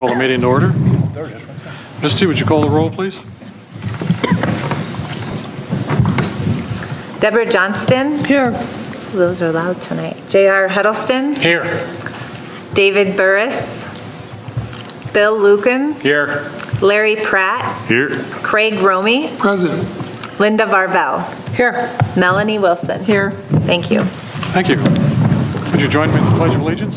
Call the meeting to order. Misty, would you call the roll, please? Deborah Johnston. Here. Those are loud tonight. J.R. Huddleston. Here. David Burris. Bill Lukens. Here. Larry Pratt. Here. Craig Romy. Present. Linda Varvel. Here. Melanie Wilson. Here. Thank you. Thank you. Would you join me in the Pledge of Allegiance?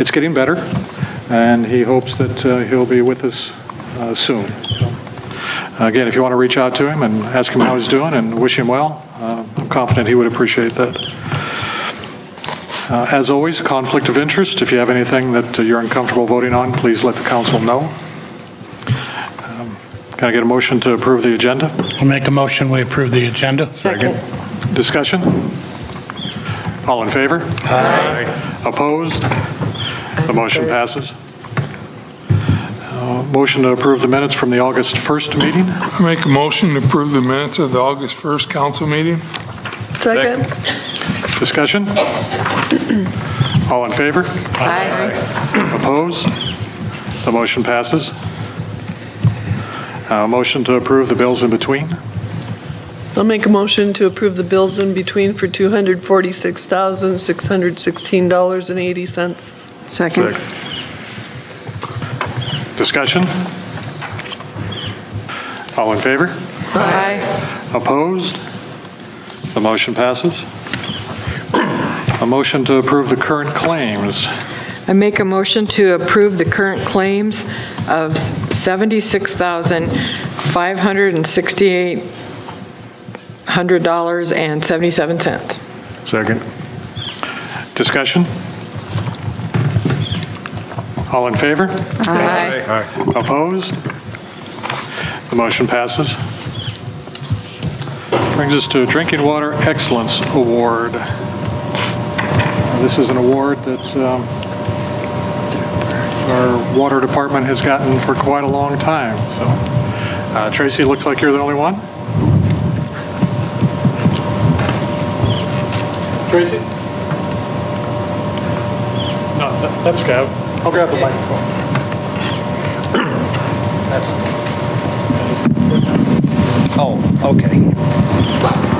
It's getting better, and he hopes that uh, he'll be with us uh, soon. Again, if you want to reach out to him and ask him how he's doing and wish him well, uh, I'm confident he would appreciate that. Uh, As always, conflict of interest. If you have anything that uh, you're uncomfortable voting on, please let the council know. Um, Can I get a motion to approve the agenda? I'll make a motion, we approve the agenda. Second. Discussion? All in favor? Aye. Opposed? The motion passes. Uh, Motion to approve the minutes from the August 1st meeting? I make a motion to approve the minutes of the August 1st council meeting. Second. Discussion? All in favor? Aye. Opposed? The motion passes. Uh, Motion to approve the bills in between? I'll make a motion to approve the bills in between for $246,616.80. Second. Discussion? All in favor? Aye. Opposed? The motion passes. A motion to approve the current claims. I make a motion to approve the current claims of $76,568.77. Second. Discussion? All in favor? Aye. Opposed? The motion passes. Brings us to a Drinking Water Excellence Award. This is an award that um, our water department has gotten for quite a long time, so. uh, Tracy, looks like you're the only one? Tracy? No, that- that's Gav. I'll grab the microphone. That's. Oh, okay.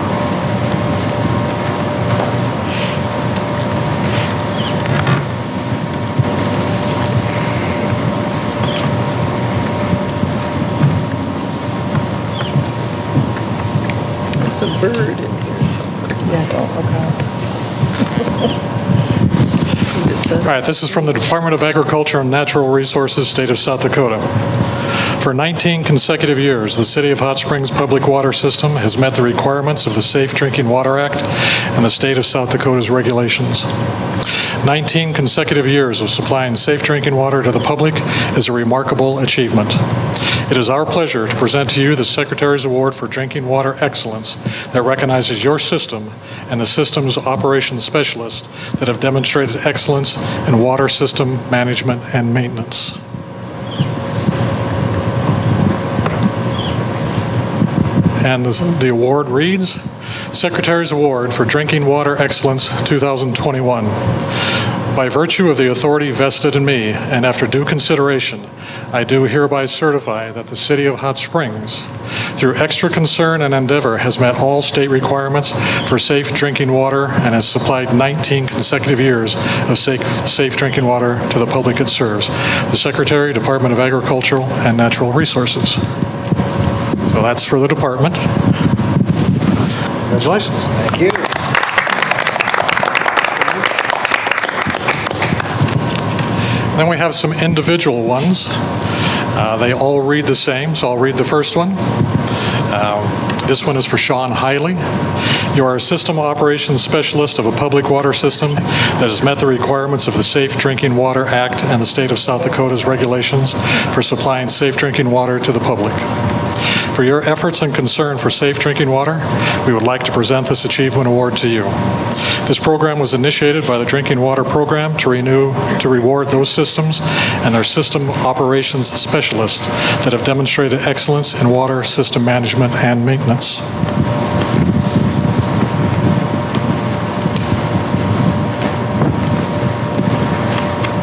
There's a bird in here somewhere. It says- All right, this is from the Department of Agriculture and Natural Resources, State of South Dakota. For 19 consecutive years, the City of Hot Springs Public Water System has met the requirements of the Safe Drinking Water Act and the State of South Dakota's regulations. 19 consecutive years of supplying safe drinking water to the public is a remarkable achievement. It is our pleasure to present to you the Secretary's Award for Drinking Water Excellence that recognizes your system and the system's operations specialists that have demonstrated excellence in water system management and maintenance. And the the award reads, Secretary's Award for Drinking Water Excellence 2021. By virtue of the authority vested in me, and after due consideration, I do hereby certify that the City of Hot Springs, through extra concern and endeavor, has met all state requirements for safe drinking water and has supplied 19 consecutive years of safe, safe drinking water to the public it serves. The Secretary, Department of Agricultural and Natural Resources. So that's for the department. Congratulations. Thank you. Then we have some individual ones. Uh, They all read the same, so I'll read the first one. Uh, This one is for Sean Hiley. You are a system operations specialist of a public water system that has met the requirements of the Safe Drinking Water Act and the state of South Dakota's regulations for supplying safe drinking water to the public. For your efforts and concern for safe drinking water, we would like to present this Achievement Award to you. This program was initiated by the Drinking Water Program to renew, to reward those systems and their system operations specialists that have demonstrated excellence in water system management and maintenance.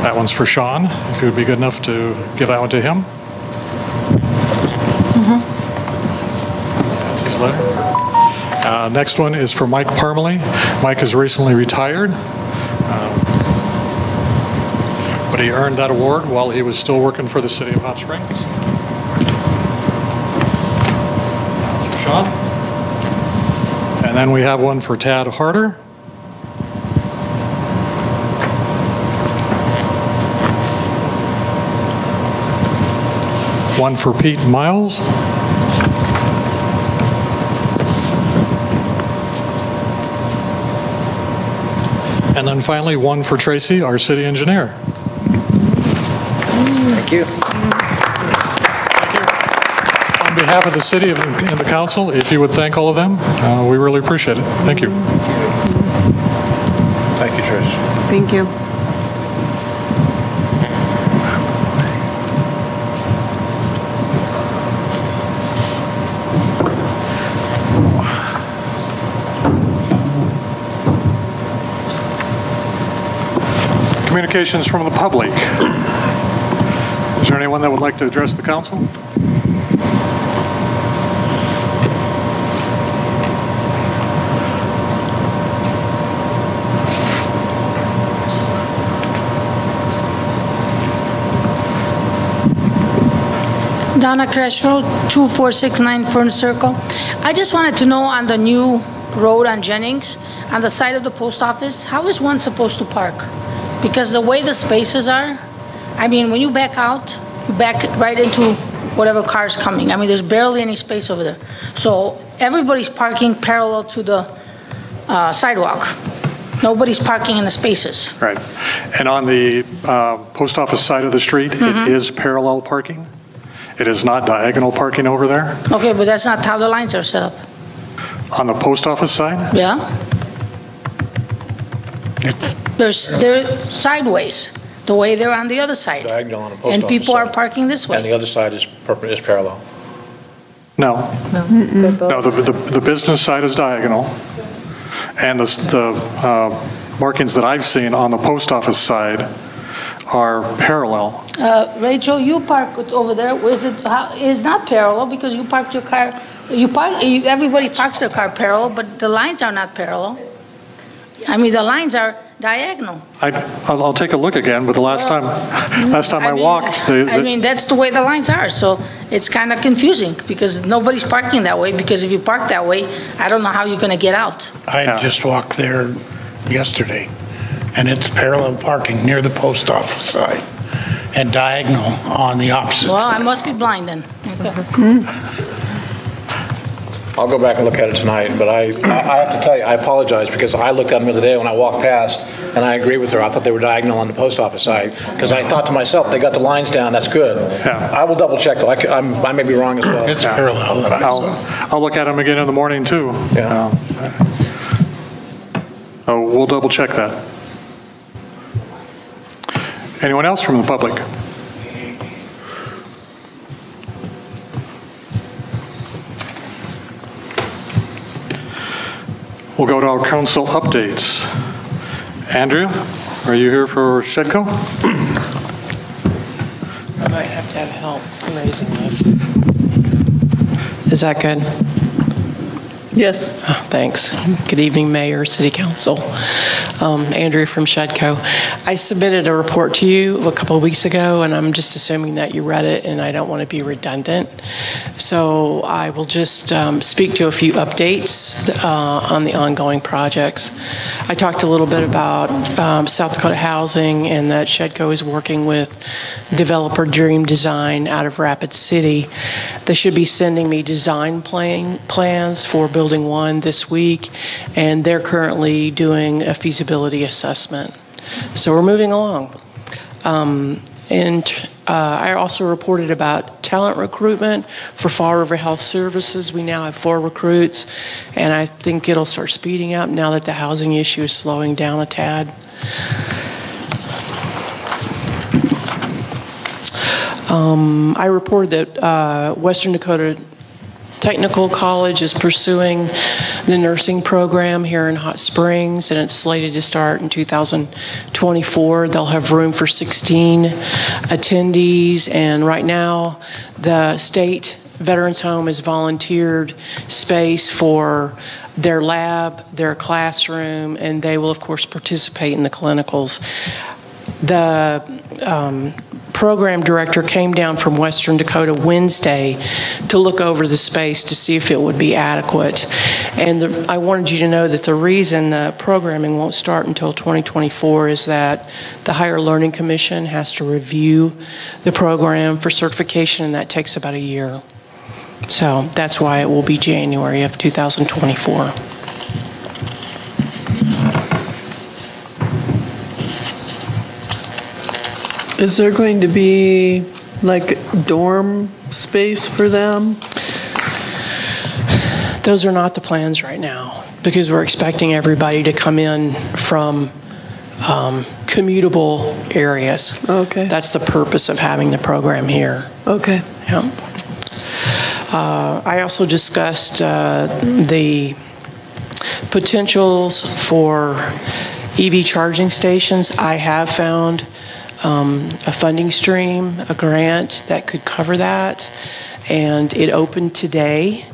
That one's for Sean, if you would be good enough to give that one to him. Uh, Next one is for Mike Parmalee. Mike is recently retired, um, but he earned that award while he was still working for the city of Hot Springs. Sean. And then we have one for Tad Harder. One for Pete Miles. And then finally, one for Tracy, our city engineer. Thank you. On behalf of the city and and the council, if you would thank all of them, uh, we really appreciate it. Thank you. Thank you, Trish. Thank you. Communications from the public. Is there anyone that would like to address the council? Donna Creswell, 2469 Fern Circle. I just wanted to know on the new road on Jennings, on the side of the post office, how is one supposed to park? Because the way the spaces are, I mean, when you back out, you back right into whatever car's coming. I mean, there's barely any space over there. So everybody's parking parallel to the uh, sidewalk. Nobody's parking in the spaces. Right. And on the uh, post office side of the street, it is parallel parking? It is not diagonal parking over there? Okay, but that's not how the lines are set up. On the post office side? Yeah? There's, they're sideways, the way they're on the other side. Diagonal on the post And people office are side. parking this way. And the way. other side is perp- is parallel. No. No, the, the the business side is diagonal. And the, s- the uh, markings that I've seen on the post office side are parallel. Uh, Rachel, you park it over there, is it, how- it's not parallel because you parked your car, you park, you- everybody parks their car parallel, but the lines are not parallel. I mean, the lines are diagonal. I, I'll, I'll take a look again, but the last time, mm-hmm. last time I mean, walked, the, I the- mean, that's the way the lines are, so it's kind of confusing because nobody's parking that way, because if you park that way, I don't know how you're going to get out. I Yeah. just walked there yesterday, and it's parallel parking near the post office side and diagonal on the opposite Well, I side. must be blind then. Mm-hmm. Okay. Hmm? I'll go back and look at it tonight, but I, I I have to tell you, I apologize because I looked at them the other day when I walked past, and I agree with her. I thought they were diagonal on the post office side, because I thought to myself, they got the lines down, that's good. Yeah. I will double check though. I c- I'm- I may be wrong as well. It's parallel that I I'll. I'll look at them again in the morning, too. Yeah. Um, Oh, we'll double check that. Anyone else from the public? We'll go to our council updates. Andrea, are you here for Shedco? I might have to have help raising this. Is that good? Yes. Thanks. Good evening, Mayor, City Council. Um, Andrea from Shedco. I submitted a report to you a couple of weeks ago, and I'm just assuming that you read it, and I don't want to be redundant. So I will just um, speak to a few updates uh, on the ongoing projects. I talked a little bit about um, South Dakota Housing and that Shedco is working with developer Dream Design out of Rapid City. They should be sending me design plan, plans for building Building 1 this week, and they're currently doing a feasibility assessment. So we're moving along. Um, And uh, I also reported about talent recruitment for Fall River Health Services. We now have four recruits, and I think it'll start speeding up now that the housing issue is slowing down a tad. Um, I reported that uh, Western Dakota Technical College is pursuing the nursing program here in Hot Springs, and it's slated to start in 2024. They'll have room for 16 attendees, and right now, the state Veterans Home has volunteered space for their lab, their classroom, and they will, of course, participate in the clinicals. The um, program director came down from Western Dakota Wednesday to look over the space to see if it would be adequate. And the, I wanted you to know that the reason the programming won't start until 2024 is that the Higher Learning Commission has to review the program for certification, and that takes about a year. So that's why it will be January of 2024. Is there going to be like dorm space for them? Those are not the plans right now because we're expecting everybody to come in from um, commutable areas. Okay. That's the purpose of having the program here. Okay. Yeah. Uh, I also discussed uh, the potentials for EV charging stations. I have found um, a funding stream, a grant that could cover that, and it opened today,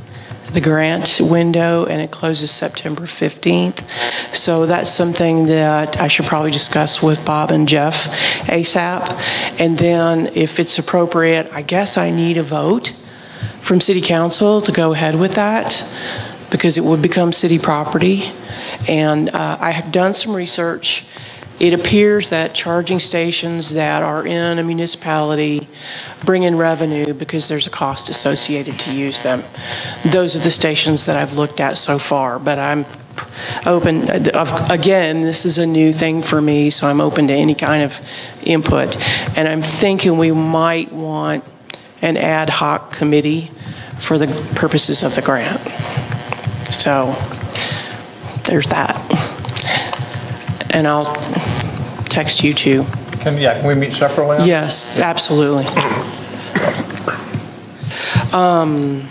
the grant window, and it closes September 15th. So that's something that I should probably discuss with Bob and Jeff ASAP. And then if it's appropriate, I guess I need a vote from City Council to go ahead with that because it would become city property. And uh, I have done some research. It appears that charging stations that are in a municipality bring in revenue because there's a cost associated to use them. Those are the stations that I've looked at so far, but I'm open, again, this is a new thing for me, so I'm open to any kind of input. And I'm thinking we might want an ad hoc committee for the purposes of the grant. So there's that. And I'll text you too. Can, yeah, can we meet separately? Yes, absolutely. Um,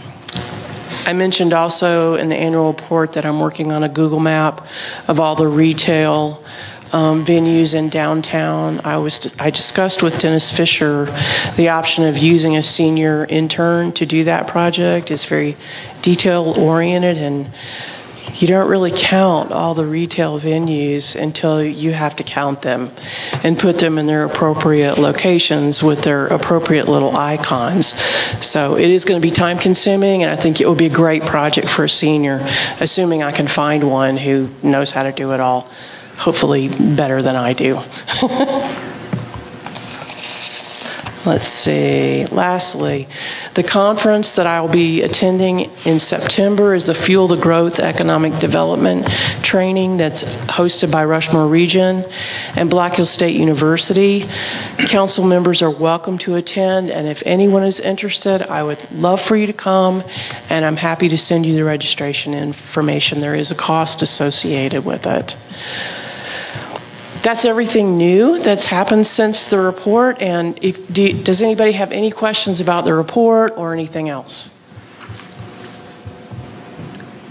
I mentioned also in the annual report that I'm working on a Google map of all the retail um, venues in downtown. I was, I discussed with Dennis Fisher the option of using a senior intern to do that project. It's very detail oriented and you don't really count all the retail venues until you have to count them and put them in their appropriate locations with their appropriate little icons. So it is going to be time consuming, and I think it will be a great project for a senior, assuming I can find one who knows how to do it all, hopefully better than I do. Let's see. Lastly, the conference that I will be attending in September is the Fuel the Growth Economic Development Training that's hosted by Rushmore Region and Black Hills State University. Council members are welcome to attend, and if anyone is interested, I would love for you to come, and I'm happy to send you the registration information. There is a cost associated with it. That's everything new that's happened since the report. And if, do, does anybody have any questions about the report or anything else?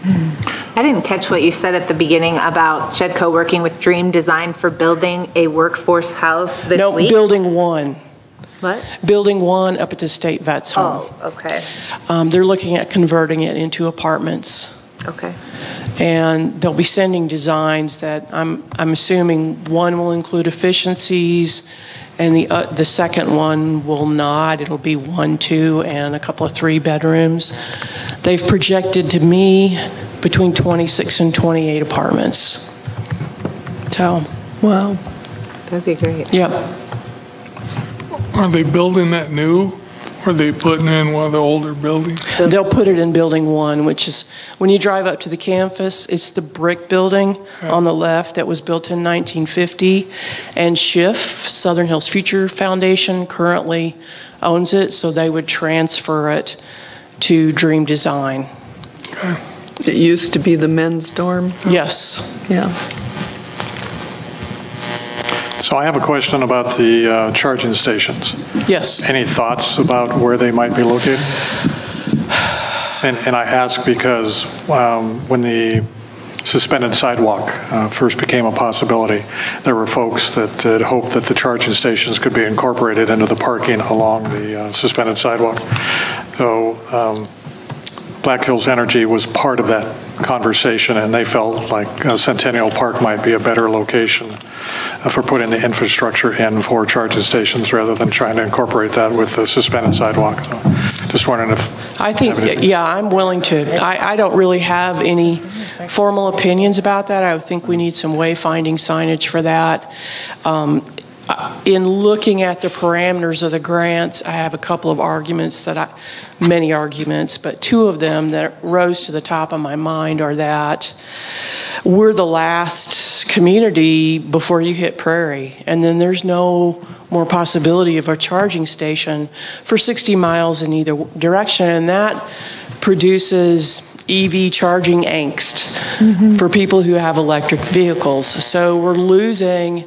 I didn't catch what you said at the beginning about Shedco working with Dream Design for building a workforce house this no, week. building one. What? Building one up at the state vet's home. Oh, okay, Um, they're looking at converting it into apartments. Okay. And they'll be sending designs that I'm, I'm assuming one will include efficiencies and the, uh, the second one will not. It'll be one, two, and a couple of three bedrooms. They've projected to me between 26 and 28 apartments. So, Wow. That'd be great. yep. Are they building that new? Are they putting in one of the older buildings? They'll put it in Building 1, which is, when you drive up to the campus, it's the brick building on the left that was built in 1950. And Schiff, Southern Hills Future Foundation, currently owns it, so they would transfer it to Dream Design. It used to be the men's dorm. Yes. Yeah. So I have a question about the uh, charging stations. Yes. Any thoughts about where they might be located? And, and I ask because um, when the suspended sidewalk uh, first became a possibility, there were folks that had hoped that the charging stations could be incorporated into the parking along the uh, suspended sidewalk. So um, Black Hills Energy was part of that conversation, and they felt like uh, Centennial Park might be a better location uh, for putting the infrastructure in for charging stations rather than trying to incorporate that with the suspended sidewalk. So just wondering if. I think, any- yeah, I'm willing to, I, I don't really have any formal opinions about that. I would think we need some wayfinding signage for that. Um, In looking at the parameters of the grants, I have a couple of arguments that I, many arguments, but two of them that rose to the top of my mind are that we're the last community before you hit Prairie, and then there's no more possibility of a charging station for 60 miles in either direction, and that produces EV charging angst mm-hmm. for people who have electric vehicles. So we're losing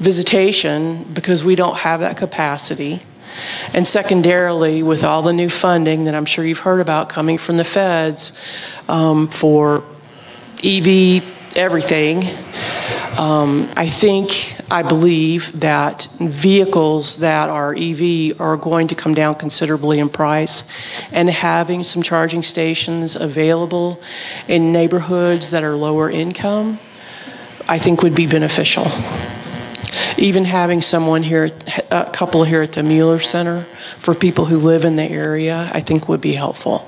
visitation because we don't have that capacity. And secondarily, with all the new funding that I'm sure you've heard about coming from the feds um, for EV everything, um, I think, I believe that vehicles that are EV are going to come down considerably in price, and having some charging stations available in neighborhoods that are lower income, I think would be beneficial. Even having someone here, a couple here at the Mueller Center for people who live in the area, I think would be helpful.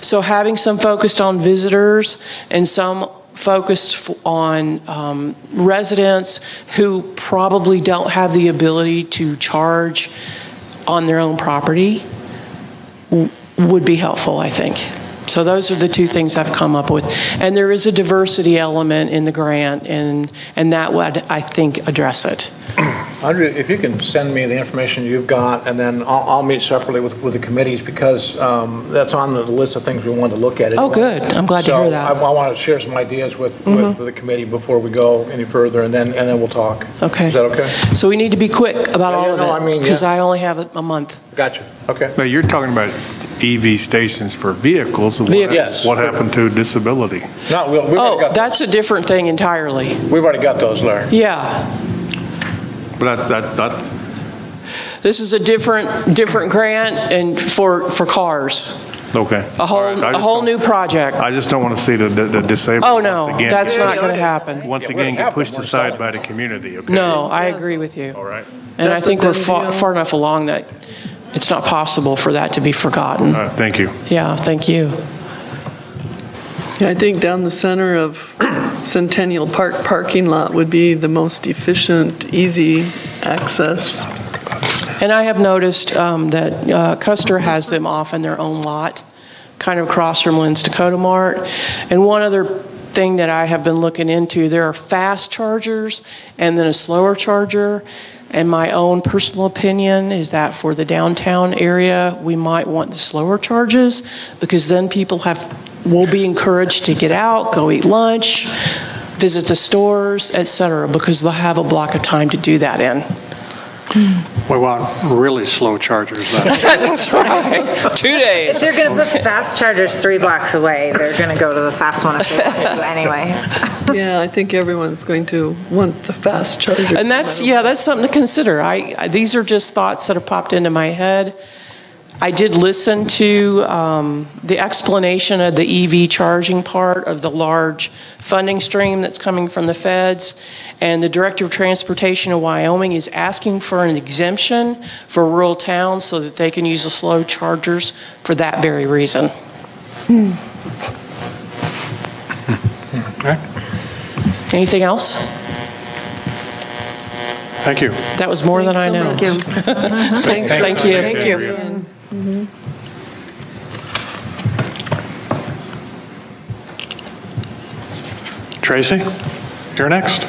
So having some focused on visitors and some focused on um, residents who probably don't have the ability to charge on their own property would be helpful, I think. So those are the two things I've come up with. And there is a diversity element in the grant, and, and that would, I think, address it. Andrea, if you can send me the information you've got, and then I'll, I'll meet separately with, with the committees, because um, that's on the list of things we want to look at. Oh, good. I'm glad to hear that. Mm-hmm. I, I want to share some ideas with, with the committee before we go any further, and then, and then we'll talk. Okay. Is that okay? So we need to be quick about Yeah, all yeah, of no, I mean, it, because yeah. I only have a a month. Gotcha, okay. But you're talking about EV stations for vehicles. What- Vehicles. Yes. What happened to disability? No, we- we've already Oh, got, that's a different thing entirely. we've already got those, Larry. Yeah. But that's, that- that's, This is a different, different grant and for, for cars. okay. A All whole, right, I a just whole don't- new project. I just don't want to see the, the the disabled. Oh, once no, again that's get- not going to happen. Once Yeah, we again, get have pushed them. We're aside selling by the community, okay? No, I agree with you. All right. And I That's a think we're far, uh, far enough along that it's not possible for that to be forgotten. All right, thank you. Yeah, thank you. Yeah, I think down the center of Centennial Park parking lot would be the most efficient, easy access. And I have noticed um, that uh, Custer has them off in their own lot, kind of across from Lynn's Dakota Mart. And one other thing that I have been looking into, there are fast chargers and then a slower charger. And my own personal opinion is that for the downtown area, we might want the slower charges because then people have, will be encouraged to get out, go eat lunch, visit the stores, et cetera, because they'll have a block of time to do that in. We want really slow chargers then. That's right. Two days. If they're going to put fast chargers three blocks away, they're going to go to the fast one if they anyway. Yeah, I think everyone's going to want the fast charger. And that's, yeah, that's something to consider. I, I- these are just thoughts that have popped into my head. I did listen to um, the explanation of the EV charging part of the large funding stream that's coming from the feds. And the Director of Transportation of Wyoming is asking for an exemption for rural towns so that they can use the slow chargers for that very reason. Okay, Anything else? Thank you. That was more than I know. Thank you. Thank you. Thank you. Tracy, you're next.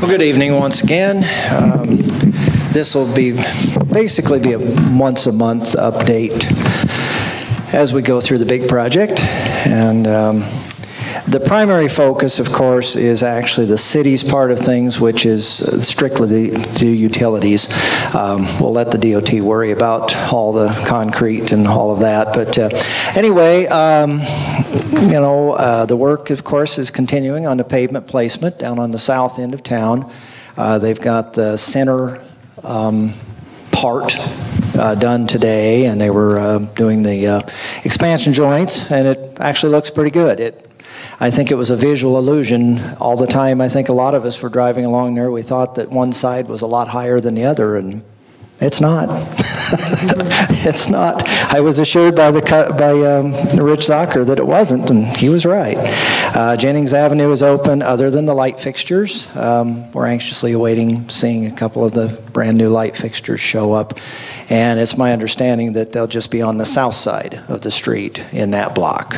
Well, good evening once again. Um, This will be, basically be a once-a-month update as we go through the big project. And um, the primary focus, of course, is actually the city's part of things, which is strictly the utilities. Um, We'll let the DOT worry about all the concrete and all of that. But uh, anyway, um, you know, uh, the work, of course, is continuing on the pavement placement down on the south end of town. Uh, They've got the center um, part uh, done today, and they were uh, doing the uh, expansion joints, and it actually looks pretty good. It, I think it was a visual illusion all the time. I think a lot of us were driving along there. We thought that one side was a lot higher than the other, and it's not. it's not. I was assured by the by um, Rich Zocker that it wasn't, and he was right. Uh, Jennings Avenue is open, other than the light fixtures. Um, we're anxiously awaiting seeing a couple of the brand new light fixtures show up, and it's my understanding that they'll just be on the south side of the street in that block,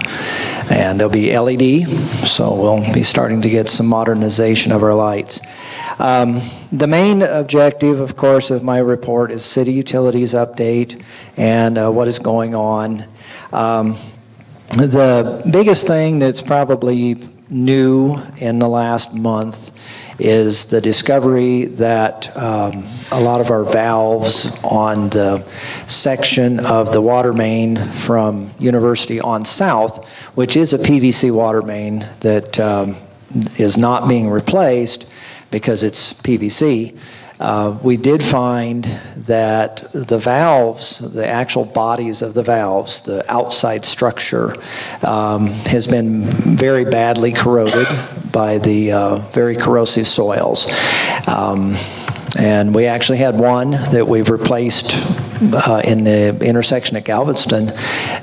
and they'll be LED. So we'll be starting to get some modernization of our lights. Um, The main objective, of course, of my report is city utilities update and uh, what is going on. Um, The biggest thing that's probably new in the last month is the discovery that um, a lot of our valves on the section of the water main from University on south, which is a PVC water main that um, is not being replaced because it's PVC. Uh, we did find that the valves, the actual bodies of the valves, the outside structure, um, has been very badly corroded by the uh, very corrosive soils. Um, and we actually had one that we've replaced uh, in the intersection at Galveston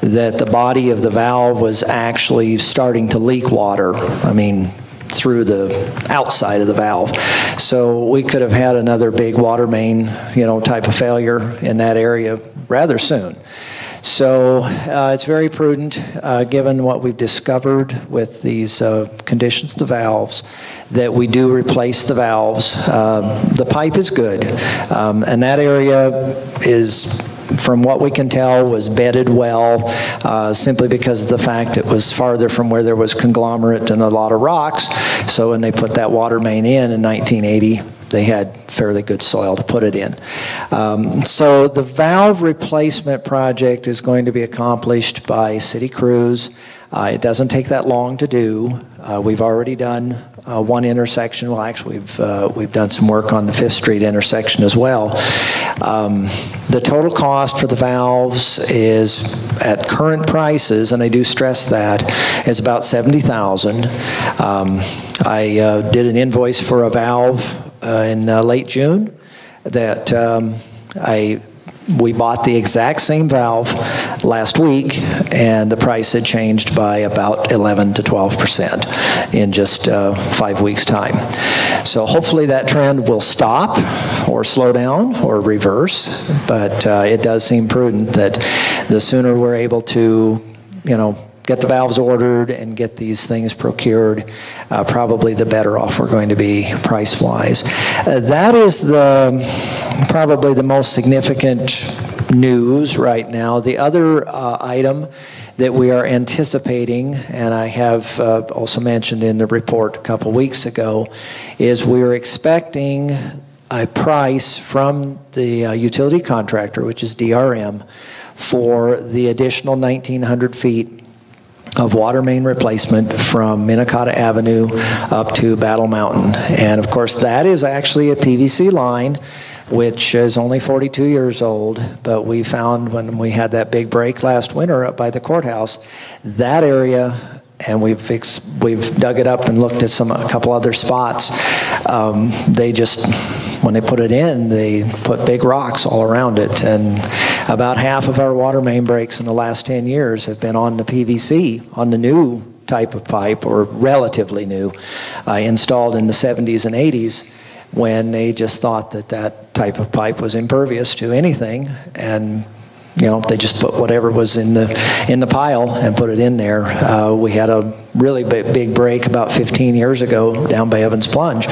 that the body of the valve was actually starting to leak water. I mean, through the outside of the valve. So we could have had another big water main, you know, type of failure in that area rather soon. So uh, it's very prudent, uh, given what we've discovered with these uh, conditions, the valves, that we do replace the valves. Um, the pipe is good, um, and that area is from what we can tell, was bedded well, uh, simply because of the fact it was farther from where there was conglomerate and a lot of rocks. So when they put that water main in in 1980, they had fairly good soil to put it in. Um, so the valve replacement project is going to be accomplished by city crews. Uh, it doesn't take that long to do. Uh, we've already done uh, one intersection. Well, actually, we've uh, we've done some work on the Fifth Street intersection as well. Um, the total cost for the valves is at current prices, and I do stress that, is about seventy thousand. Um, I uh, did an invoice for a valve uh, in uh, late June that um, I we bought the exact same valve last week, and the price had changed by about 11 to 12 percent in just uh, five weeks' time. So hopefully that trend will stop, or slow down, or reverse. But uh, it does seem prudent that the sooner we're able to, you know, get the valves ordered and get these things procured, uh, probably the better off we're going to be price-wise. Uh, that is the probably the most significant news right now. The other uh, item that we are anticipating, and I have uh, also mentioned in the report a couple weeks ago, is we're expecting a price from the uh, utility contractor, which is DRM, for the additional 1,900 feet of water main replacement from Minnekahta Avenue up to Battle Mountain. And of course, that is actually a PVC line, which is only 42 years old. But we found when we had that big break last winter up by the courthouse, that area and we've fixed, we've dug it up and looked at some a couple other spots. Um, they just when they put it in, they put big rocks all around it, and about half of our water main breaks in the last 10 years have been on the PVC, on the new type of pipe, or relatively new, uh, installed in the 70s and 80s when they just thought that that type of pipe was impervious to anything and you know, they just put whatever was in the, in the pile and put it in there. Uh, We had a really big, big break about 15 years ago down by Evans Plunge,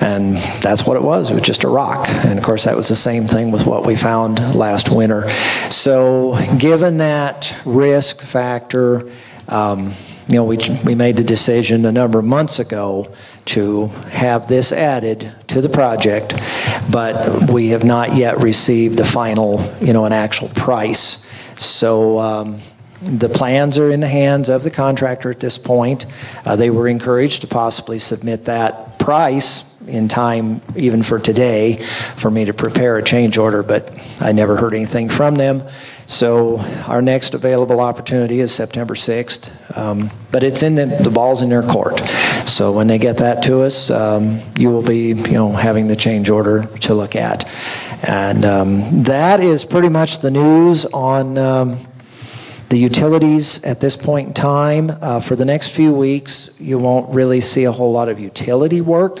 and that's what it was, it was just a rock. And of course, that was the same thing with what we found last winter. So given that risk factor, um, you know, we, we made the decision a number of months ago to have this added to the project, but we have not yet received the final, you know, an actual price. So um, the plans are in the hands of the contractor at this point. Uh, They were encouraged to possibly submit that price in time, even for today, for me to prepare a change order, but I never heard anything from them. So our next available opportunity is September 6th, um, but it's in, the the ball's in their court. So when they get that to us, um, you will be, you know, having the change order to look at. And um, that is pretty much the news on um, the utilities at this point in time. Uh, For the next few weeks, you won't really see a whole lot of utility work.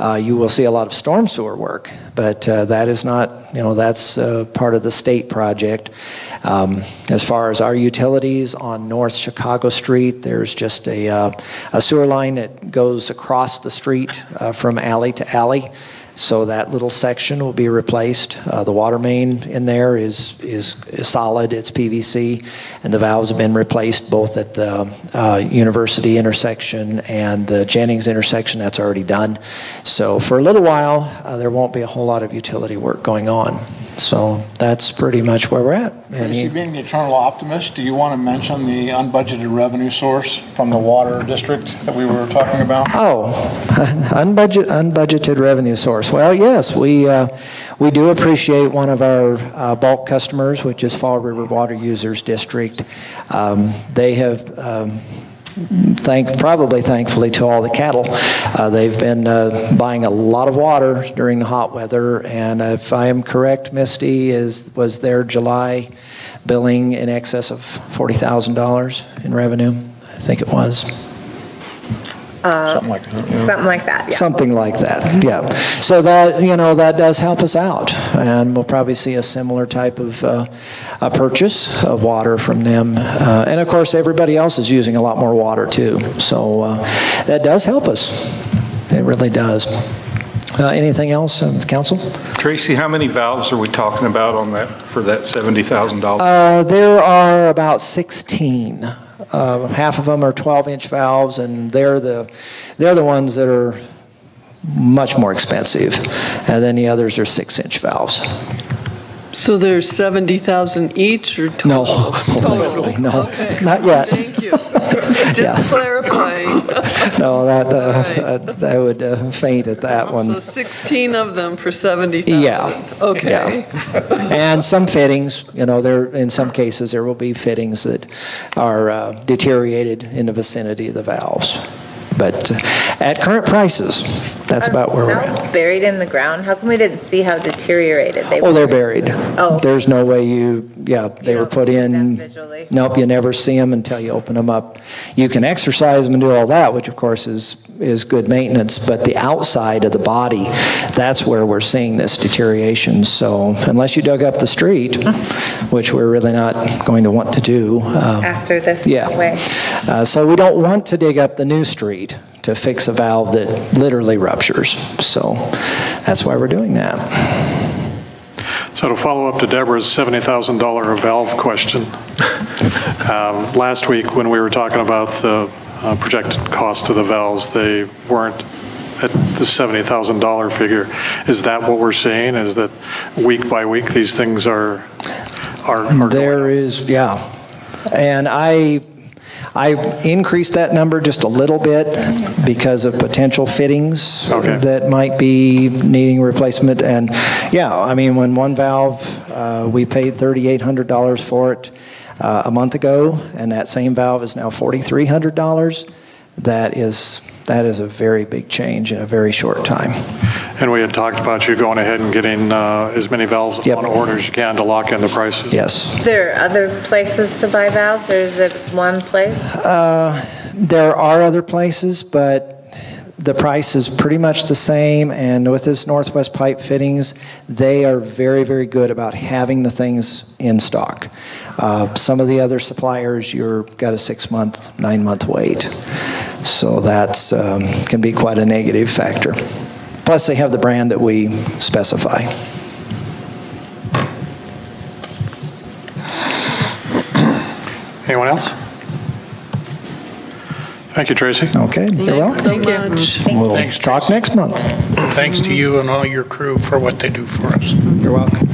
Uh, You will see a lot of storm sewer work, but uh, that is not, you know, that's uh, part of the state project. Um, As far as our utilities on North Chicago Street, there's just a uh, a sewer line that goes across the street uh, from alley to alley. So that little section will be replaced. Uh, The water main in there is, is is solid, it's PVC, and the valves have been replaced both at the uh, University intersection and the Jennings intersection, that's already done. So for a little while, uh, there won't be a whole lot of utility work going on. So that's pretty much where we're at. And he- being the eternal optimist, do you want to mention the unbudgeted revenue source from the water district that we were talking about? Oh, unbudget, unbudgeted revenue source. Well, yes, we, uh, we do appreciate one of our uh, bulk customers, which is Fall River Water Users District. Um, They have, um, thank, probably thankfully to all the cattle, uh, they've been uh, buying a lot of water during the hot weather, and if I am correct, Misty, is, was their July billing in excess of $40,000 in revenue? I think it was. Something like that. yeah. Something like that, yeah. Something like that, yeah. So that, you know, that does help us out, and we'll probably see a similar type of uh, a purchase of water from them. Uh, And of course, everybody else is using a lot more water too, so uh, that does help us. It really does. Uh, Anything else, uh, council? Tracy, how many valves are we talking about on that, for that $70,000? Uh, There are about 16. Uh, Half of them are 12-inch valves, and they're the, they're the ones that are much more expensive. And then the others are six-inch valves. So there's 70,000 each or total? No, thankfully, no, Okay. not yet. Thank you. Yeah. Just clarifying. No, that, uh, I would uh, faint at that one. So 16 of them for 70,000? Yeah. Okay. And some fittings, you know, there, in some cases, there will be fittings that are uh, deteriorated in the vicinity of the valves. But uh, at current prices, that's about where we're at. buried in the ground? How come we didn't see how deteriorated they were? Oh, they're buried. Oh. There's no way you, yeah, they were don't put see in. visually. Nope, you never see them until you open them up. You can exercise them and do all that, which of course is, is good maintenance, but the outside of the body, that's where we're seeing this deterioration. So unless you dug up the street, which we're really not going to want to do. uh, After this Yeah. way? Uh, So we don't want to dig up the new street to fix a valve that literally ruptures. So that's why we're doing that. So to follow up to Deborah's $70,000 valve question, um, last week when we were talking about the uh, projected cost of the valves, they weren't at the $70,000 figure. Is that what we're seeing? Is that week by week, these things are, are are going There is, yeah. And I, I increased that number just a little bit because of potential fittings Okay. that might be needing replacement. And yeah, I mean, when one valve, uh, we paid $3,800 for it uh, a month ago, and that same valve is now $4,300, that is, that is a very big change in a very short time. And we had talked about you going ahead and getting uh, as many valves Yep. on order as you can to lock in the prices. Yes. Is there other places to buy valves, or is it one place? Uh, There are other places, but the price is pretty much the same, and with this Northwest Pipe Fittings, they are very, very good about having the things in stock. Uh, Some of the other suppliers, you're, got a six-month, nine-month wait. So that um, can be quite a negative factor. Plus, they have the brand that we specify. Anyone else? Thank you, Tracy. Okay, you're welcome. so much. We'll Thanks, talk next month. Thanks to you and all your crew for what they do for us. You're welcome.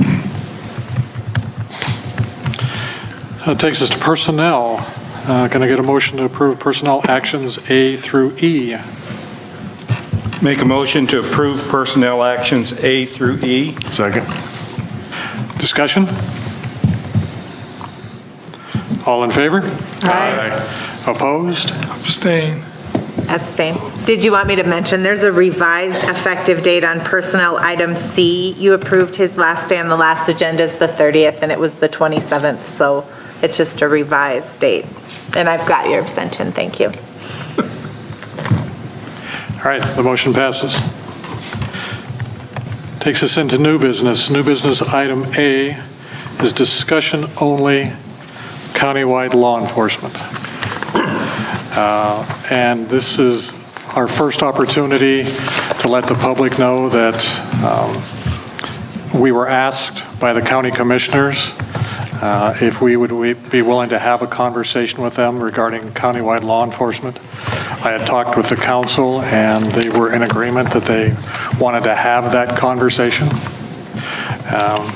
That takes us to personnel. Uh, Can I get a motion to approve personnel actions A through E? Make a motion to approve personnel actions A through E. Second. Discussion? All in favor? Aye. Opposed? Abstain. Abstain. Did you want me to mention, there's a revised effective date on personnel item C. You approved his last day on the last agenda is the 30th, and it was the 27th, so it's just a revised date. And I've got your abstention, thank you. All right, the motion passes. Takes us into new business. New business item A is discussion only countywide law enforcement. Uh, And this is our first opportunity to let the public know that um, we were asked by the county commissioners uh, if we would we be willing to have a conversation with them regarding countywide law enforcement. I had talked with the council, and they were in agreement that they wanted to have that conversation. Um,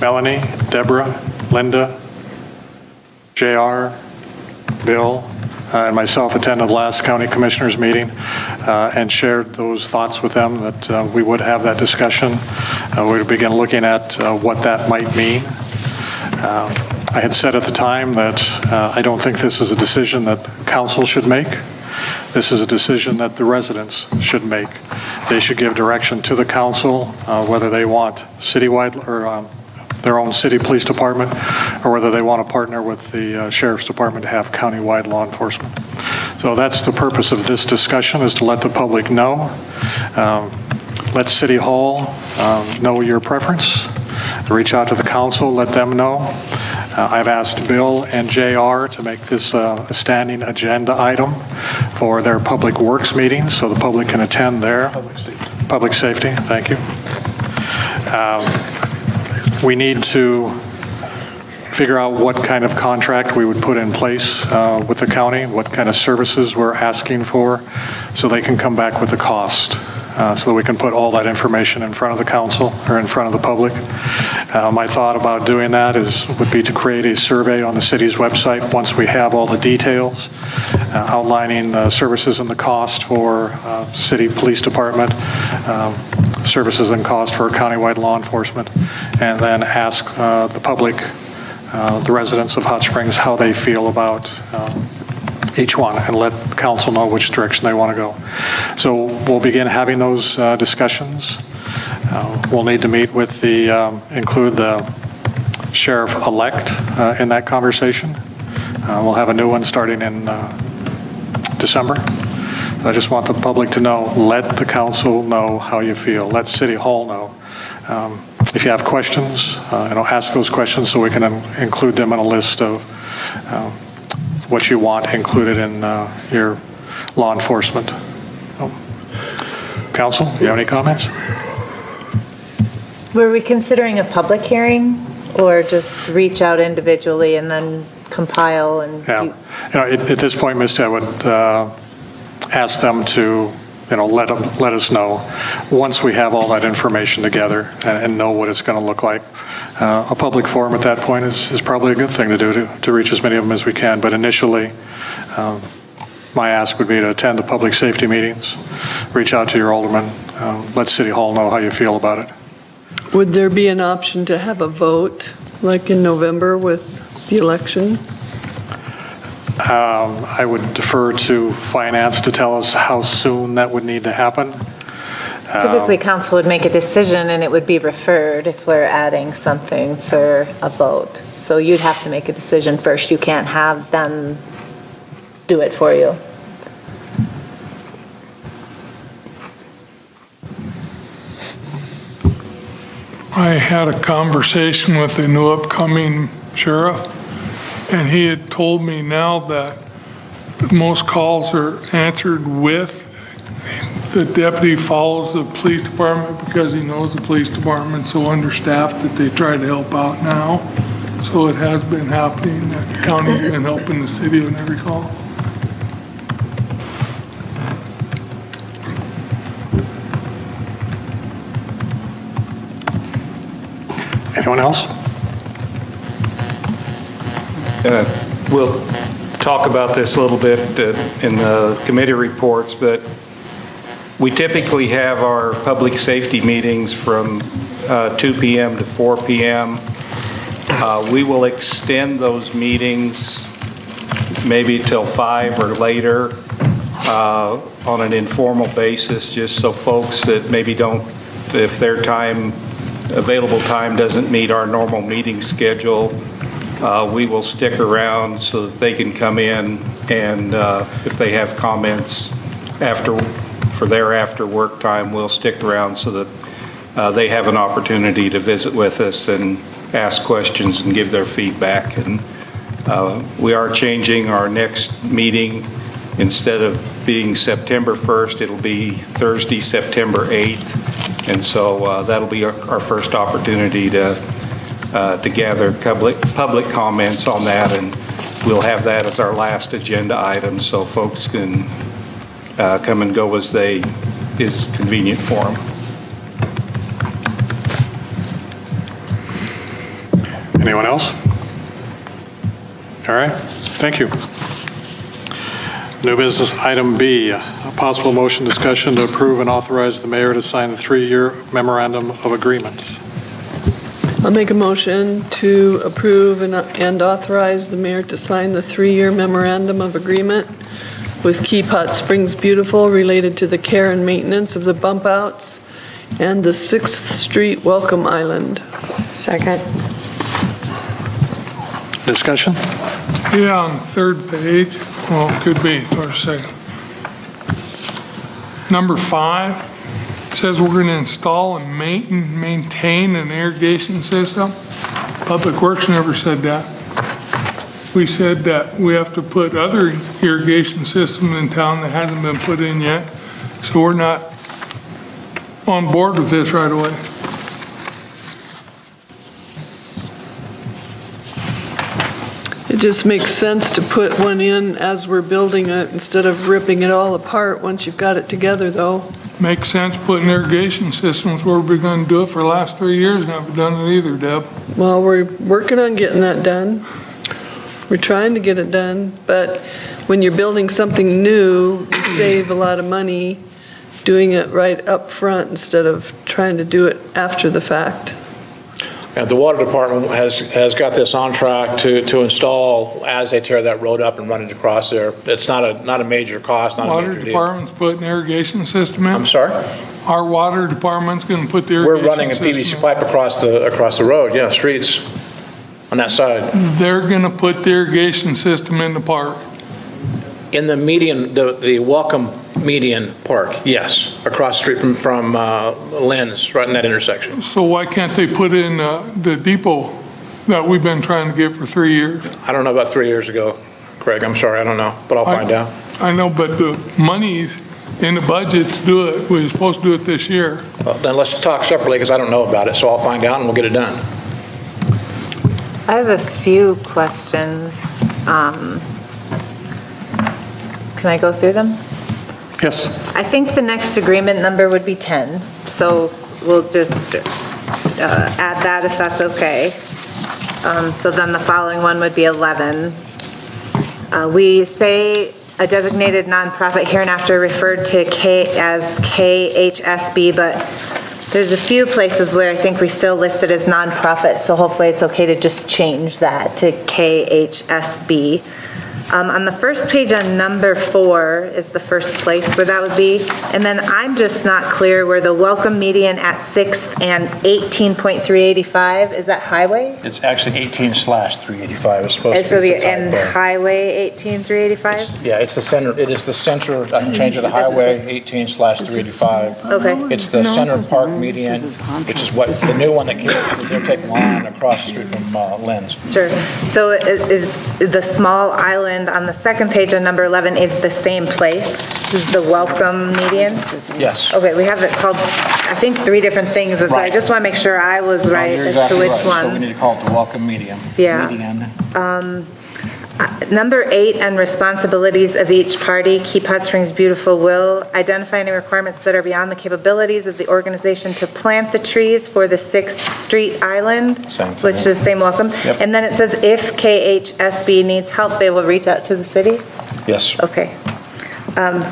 Melanie, Deborah, Linda, JR, Bill, uh, and myself attended last county commissioners meeting uh, and shared those thoughts with them that uh, we would have that discussion. Uh, We would begin looking at uh, what that might mean. Um, I had said at the time that uh, I don't think this is a decision that council should make. This is a decision that the residents should make. They should give direction to the council, uh, whether they want citywide or um, their own city police department, or whether they want to partner with the uh, sheriff's department to have countywide law enforcement. So that's the purpose of this discussion, is to let the public know. Um, Let City Hall um, know your preference. Reach out to the council, let them know. Uh, I've asked Bill and JR to make this uh, a standing agenda item for their public works meetings, so the public can attend there. Public safety. Public safety, thank you. Um, We need to figure out what kind of contract we would put in place uh, with the county, what kind of services we're asking for, so they can come back with the cost, uh, so that we can put all that information in front of the council or in front of the public. Uh, My thought about doing that is, would be to create a survey on the city's website once we have all the details, uh, outlining the services and the cost for uh, city police department, um, services and cost for countywide law enforcement, and then ask uh, the public, uh, the residents of Hot Springs, how they feel about each one, and let council know which direction they want to go. So we'll begin having those uh, discussions. Uh, We'll need to meet with the, um, include the sheriff-elect uh, in that conversation. Uh, We'll have a new one starting in uh, December. I just want the public to know, let the council know how you feel, let City Hall know. Um, If you have questions, uh, you know, ask those questions so we can um, include them in a list of um, what you want included in uh, your law enforcement. Oh. Council, you have any comments? Were we considering a public hearing, or just reach out individually and then compile and? Yeah. You know, at at this point, Mr. I would uh, ask them to, you know, let them, let us know, once we have all that information together and and know what it's going to look like. Uh, A public forum at that point is is probably a good thing to do, to to reach as many of them as we can. But initially, um, my ask would be to attend the public safety meetings, reach out to your alderman, um, let City Hall know how you feel about it. Would there be an option to have a vote, like in November with the election? Um, I would defer to finance to tell us how soon that would need to happen. Typically, um, council would make a decision and it would be referred if we're adding something for a vote. So you'd have to make a decision first. You can't have them do it for you. I had a conversation with the new upcoming sheriff and he had told me now that most calls are answered with, the deputy follows the police department because he knows the police department's so understaffed that they try to help out now. So it has been happening, that the county's been helping the city on every call. Anyone else? Uh, We'll talk about this a little bit uh, in the committee reports, but we typically have our public safety meetings from uh, 2 PM to 4 PM. Uh, We will extend those meetings maybe till 5 or later uh, on an informal basis, just so folks that maybe don't, if their time, available time doesn't meet our normal meeting schedule, uh, we will stick around so that they can come in and uh, if they have comments after, for their after-work time, we'll stick around so that uh, they have an opportunity to visit with us and ask questions and give their feedback. And uh, we are changing our next meeting. Instead of being September 1st, it'll be Thursday, September 8th. And so uh, that'll be our our first opportunity to uh, to gather public, public comments on that, and we'll have that as our last agenda item, so folks can uh, come and go as they, is convenient for them. Anyone else? All right, thank you. New business item B, a possible motion discussion to approve and authorize the mayor to sign the three-year memorandum of agreement. I'll make a motion to approve and and authorize the mayor to sign the three-year memorandum of agreement with Keep Hot Springs Beautiful related to the care and maintenance of the bump outs and the Sixth Street Welcome Island. Second. Discussion? Yeah, on third page, well, it could be, or second. Number five, says we're gonna install and maintain, maintain an irrigation system. Public Works never said that. We said that we have to put other irrigation systems in town that hasn't been put in yet. So we're not on board with this right away. It just makes sense to put one in as we're building it instead of ripping it all apart once you've got it together, though. Makes sense putting irrigation systems where we've been gonna do it for the last three years, and haven't done it either, Deb. Well, we're working on getting that done. We're trying to get it done, but when you're building something new, you save a lot of money doing it right up front instead of trying to do it after the fact. And the water department has, has got this on track to, to install as they tear that road up and run it across there. It's not a, not a major cost, not a Water major deal. department's putting irrigation system in? I'm sorry? Our water department's gonna put the We're irrigation running a PVC system pipe across the, across the road, yeah, streets on that side. They're gonna put the irrigation system in the park. In the median, the, the welcome median park, yes, across the street from, from uh, Lynn's, right in that intersection. So why can't they put in uh, the depot that we've been trying to get for three years? I don't know about three years ago, Craig, I'm sorry, I don't know, but I'll I- find out. I know, but the money's in the budget to do it. We were supposed to do it this year. Well, Then let's talk separately, because I don't know about it, so I'll find out and we'll get it done. I have a few questions. Um, Can I go through them? Yes. I think the next agreement number would be 10, so we'll just uh, add that if that's okay. Um, So then the following one would be 11. Uh, We say a designated nonprofit hereinafter referred to K as KHSB, but there's a few places where I think we still list it as nonprofit, so hopefully it's okay to just change that to KHSB. Um, On the first page on number four is the first place where that would be. And then I'm just not clear where the welcome median at 6th and 18.385, is that highway? It's actually 18 slash 385, it's supposed And to so be. the, It's a and typo. highway 18.385? Yeah, it's the center, it is the center, I can change it to Highway 18 slash 385. Okay. It's the center park median, which is what, the new one that came, that they're taking on across the street from uh, Lynn's. Sure. So i- is the small island on the second page on number 11 is the same place? Is the welcome median? Yes. Okay, we have it called, I think, three different things, and so I Right. just want to make sure I was No, right you're as to exactly which right. So we one. need to call it the welcome median. Yeah. Median. Um, Uh, Number eight, and responsibilities of each party, Keep Hot Springs Beautiful will identify any requirements that are beyond the capabilities of the organization to plant the trees for the Sixth Street Island, Same thing. which is same welcome. Yep. And then it says if KHSB needs help, they will reach out to the city? Yes. Okay. Um,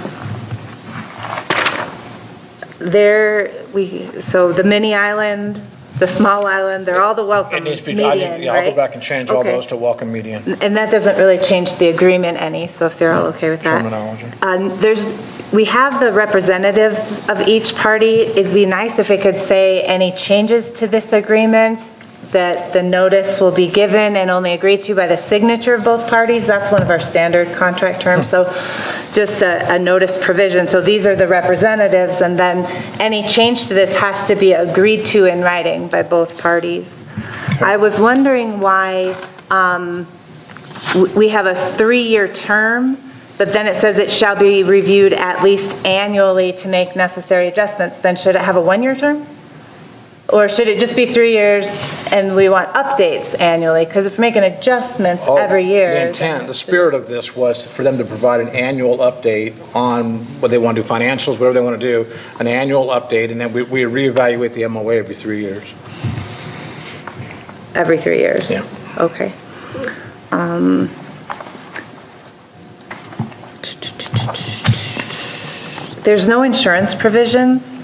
There, we, so the mini island, the small island, they're all the welcome It needs to be, I need- median, yeah, I'll go right? back and change all Okay. those to welcome median And that doesn't really change the agreement any, so if they're all okay with that. terminology. Um, There's, we have the representatives of each party. It'd be nice if it could say any changes to this agreement, that the notice will be given and only agreed to by the signature of both parties. That's one of our standard contract terms, so just a, a notice provision. So these are the representatives, and then any change to this has to be agreed to in writing by both parties. I was wondering why, um, we have a three-year term, but then it says it shall be reviewed at least annually to make necessary adjustments. Then should it have a one-year term? Or should it just be three years and we want updates annually? Because if we're making adjustments Oh, every year. The intent, the spirit of this was for them to provide an annual update on what they want to do, financials, whatever they want to do, an annual update, and then we we reevaluate the MOA every three years. Every three years? Yeah. Okay. Um, There's no insurance provisions,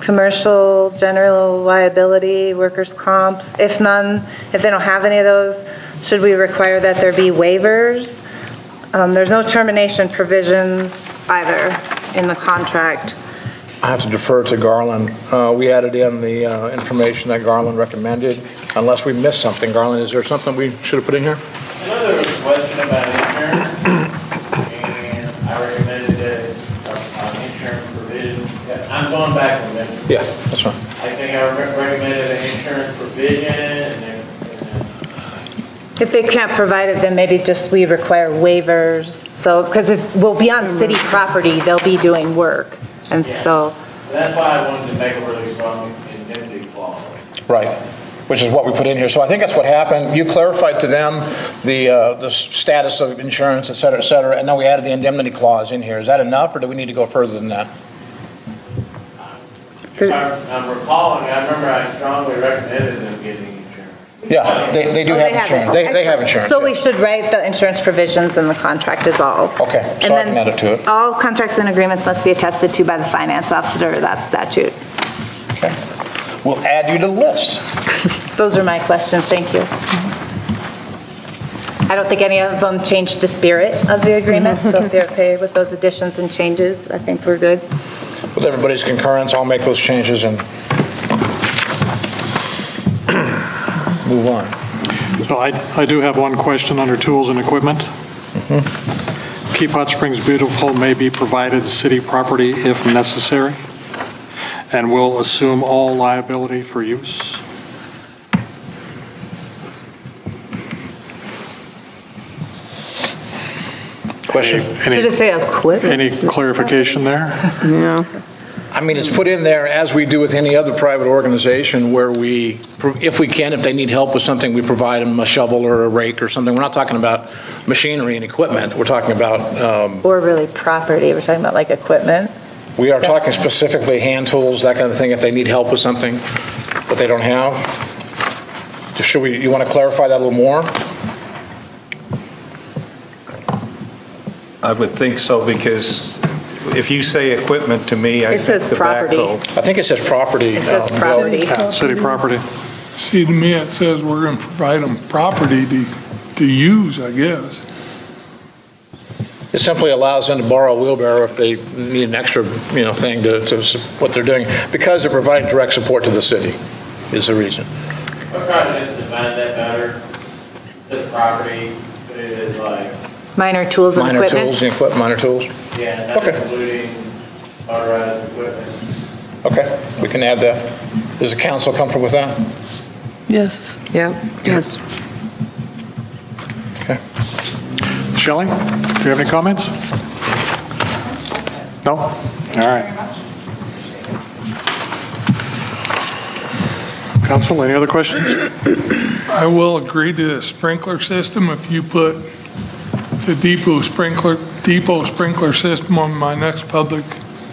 commercial, general liability, workers' comp. If none, if they don't have any of those, should we require that there be waivers? Um, There's no termination provisions either in the contract. I have to defer to Garland. Uh, We added in the uh, information that Garland recommended, unless we missed something. Garland, is there something we should have put in here? I know there was a question about insurance, and I recommended that uh, uh, insurance provision, I'm going back a minute. Yeah, that's fine. I think I re- recommended an insurance provision, and then, If they can't provide it, then maybe just we require waivers, so, because it will be on city property, they'll be doing work, and so, and that's why I wanted to make a really strong indemnity clause. Right, which is what we put in here. So I think that's what happened. You clarified to them the, uh, the status of insurance, et cetera, et cetera, and then we added the indemnity clause in here. Is that enough, or do we need to go further than that? If I'm I'm recalling, I remember I strongly recommended them getting insurance. Yeah, they, they do Oh, have they have insurance. it. They, they have insurance. So we should write the insurance provisions in the contract is all. Okay, And so I can then add it to it. All contracts and agreements must be attested to by the finance officer, that statute. Okay. We'll add you to the list. Those are my questions, thank you. I don't think any of them changed the spirit of the agreement, so if they're okay with those additions and changes, I think we're good. With everybody's concurrence, I'll make those changes and move on. So I, I do have one question under tools and equipment. Mm-hmm. Keep Hot Springs Beautiful may be provided city property if necessary, and will assume all liability for use. Question? Should it say equipment? Any clarification there? Yeah. I mean, it's put in there as we do with any other private organization where we, if we can, if they need help with something, we provide them a shovel or a rake or something. We're not talking about machinery and equipment. We're talking about, um, Or really property, we're talking about like equipment. we are talking specifically hand tools, that kind of thing, if they need help with something that they don't have. Should we, you want to clarify that a little more? I would think so, because if you say equipment to me, I It think says the property. backhoe. I think it says property. It says um, property. City property. See, to me, it says we're going to provide them property to, to use, I guess. It simply allows them to borrow a wheelbarrow if they need an extra, you know, thing to, to s- what they're doing, because they're providing direct support to the city, is the reason. What project define that better? The property, but it is like, Minor tools and Minor equipment? tools, and equip, minor tools. yeah, not Okay. including motorized equipment. Okay, we can add that. Is the council comfortable with that? Yes. Yeah. Yes. Okay. Shelley, do you have any comments? No? All right. Council, any other questions? I will agree to the sprinkler system if you put the depot sprinkler, depot sprinkler system on my next public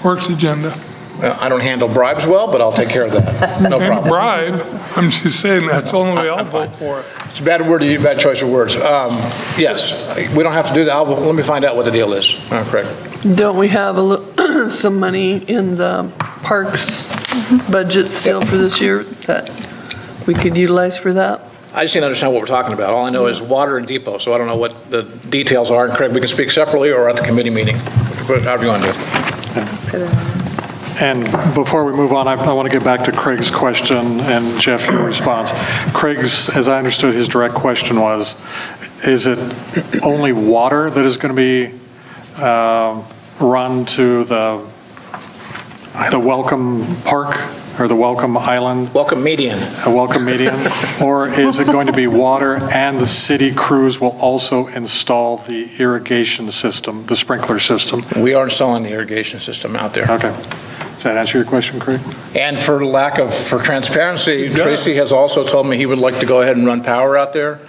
works agenda. I don't handle bribes well, but I'll take care of that. No And problem. bribe, I'm just saying that's the only way I'll vote for it. It's a bad word, to use, bad choice of words. Um, Yes, we don't have to do that. I'll- Let me find out what the deal is. Uh, Craig. Don't we have a, some money in the parks budget still for this year that we could utilize for that? I just need to understand what we're talking about. All I know is water and depot, so I don't know what the details are. And Craig, we can speak separately or at the committee meeting, however you want to do. And before we move on, I, I want to get back to Craig's question and Jeff, your response. Craig's, as I understood his direct question was, is it only water that is going to be um, run to the, the Welcome Park or the Welcome Island? Welcome median. A welcome median? Or is it going to be water and the city crews will also install the irrigation system, the sprinkler system? We are installing the irrigation system out there. Okay. Does that answer your question, Craig? And for lack of, for transparency, Tracy has also told me he would like to go ahead and run power out there,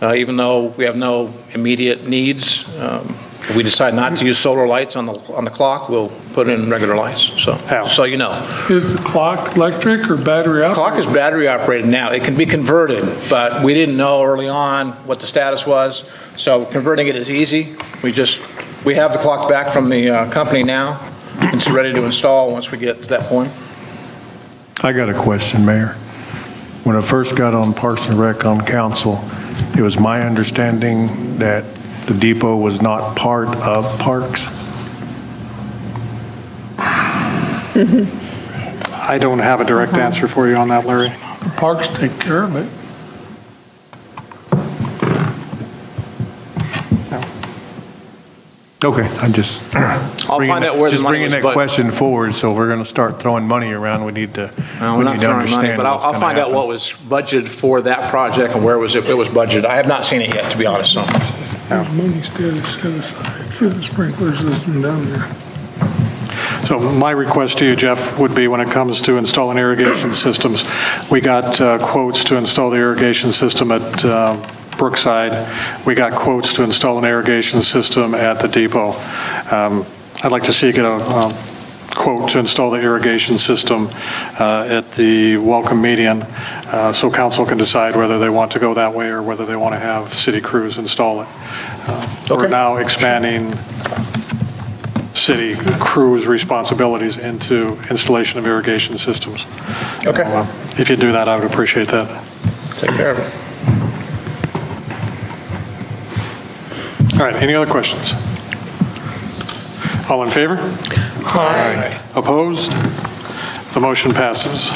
uh, even though we have no immediate needs. Um, If we decide not to use solar lights on the, on the clock, we'll put in regular lights, so, so you know. Is the clock electric or battery operated? Clock is battery operated now. It can be converted, but we didn't know early on what the status was, so converting it is easy. We just, we have the clock back from the uh, company now. It's ready to install once we get to that point. I got a question, Mayor. When I first got on Parks and Rec on council, it was my understanding that the depot was not part of parks. I don't have a direct uh-huh. answer for you on that, Larry. Parks take care of it. Okay, I'm just. I'll bringing find that- out where the Just money bringing was that bud- question forward, so we're going to start throwing money around, we need to, No, we we're not need to throwing money, understand but I'll, what's I'll going to find out happen. what was budgeted for that project and where was it, it was budgeted. I have not seen it yet, to be honest, so. There's money still set aside for the sprinkler system down there. So my request to you, Jeff, would be when it comes to installing irrigation systems, we got uh, quotes to install the irrigation system at uh, Brookside. We got quotes to install an irrigation system at the depot. Um, I'd like to see you get a um, quote to install the irrigation system uh, at the Welcome Median, uh, so council can decide whether they want to go that way or whether they want to have city crews install it. Uh, We're now expanding city crews' responsibilities into installation of irrigation systems. Okay. Uh, If you do that, I would appreciate that. Take care of it. All right, any other questions? All in favor? Aye. Opposed? The motion passes.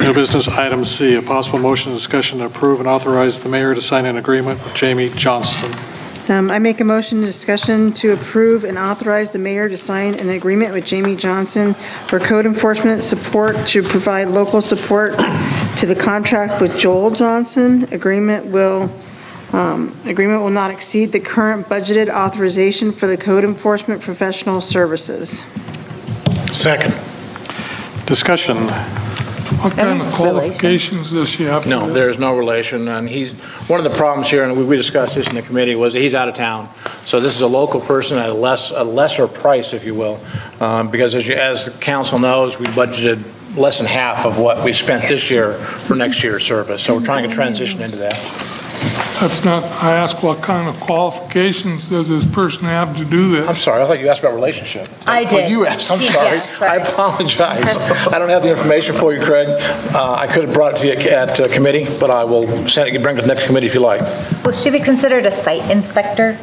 New business item C, a possible motion and discussion to approve and authorize the mayor to sign an agreement with Jamie Johnston. Um, I make a motion to discussion to approve and authorize the mayor to sign an agreement with Jamie Johnson for code enforcement support to provide local support to the contract with Joel Johnson. Agreement will, um, agreement will not exceed the current budgeted authorization for the code enforcement professional services. Second. Discussion. What kind of qualifications does she have? No, there is no relation, and he's, one of the problems here, and we- we discussed this in the committee, was that he's out of town. So this is a local person at a less, a lesser price, if you will, um, because as you, as the council knows, we budgeted less than half of what we spent this year for next year's service. So we're trying to transition into that. That's not, I asked what kind of qualifications does this person have to do this? I'm sorry, I thought you asked about relationship. I Well, did. you asked, I'm Yeah, sorry. sorry. I apologize. I don't have the information for you, Craig. Uh, I could have brought it to you at uh, committee, but I will send it, bring it to the next committee if you like. Will she be considered a site inspector?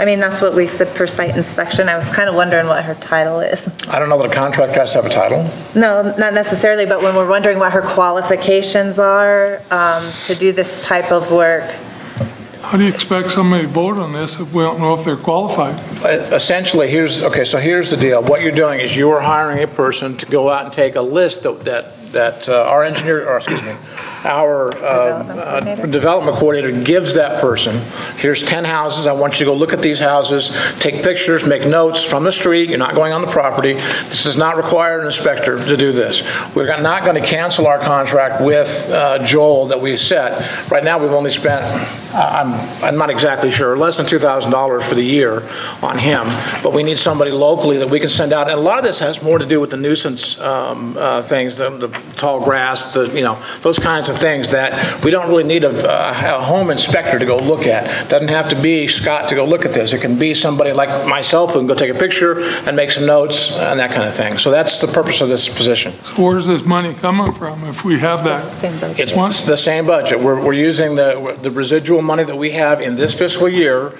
I mean, that's what we said per site inspection. I was kind of wondering what her title is. I don't know that a contractor has to have a title. No, not necessarily, but when we're wondering what her qualifications are um, to do this type of work, How do you expect somebody to vote on this if we don't know if they're qualified? Uh, Essentially, here's, okay, so here's the deal. What you're doing is you are hiring a person to go out and take a list of- that, that uh, our engineer, or excuse me, our um, uh, development coordinator gives that person, here's 10 houses, I want you to go look at these houses, take pictures, make notes from the street, you're not going on the property. This does not require an inspector to do this. We're not going to cancel our contract with uh, Joel that we set. Right now, we've only spent, I'm, I'm not exactly sure, less than $2,000 for the year on him, but we need somebody locally that we can send out. And a lot of this has more to do with the nuisance um, uh, things, the the tall grass, the, you know, those kinds of things that we don't really need a, a home inspector to go look at. Doesn't have to be Scott to go look at this. It can be somebody like myself who can go take a picture and make some notes and that kind of thing. So that's the purpose of this position. So where's this money coming from if we have that? It's it's the same budget. We're, we're using the, the residual money that we have in this fiscal year,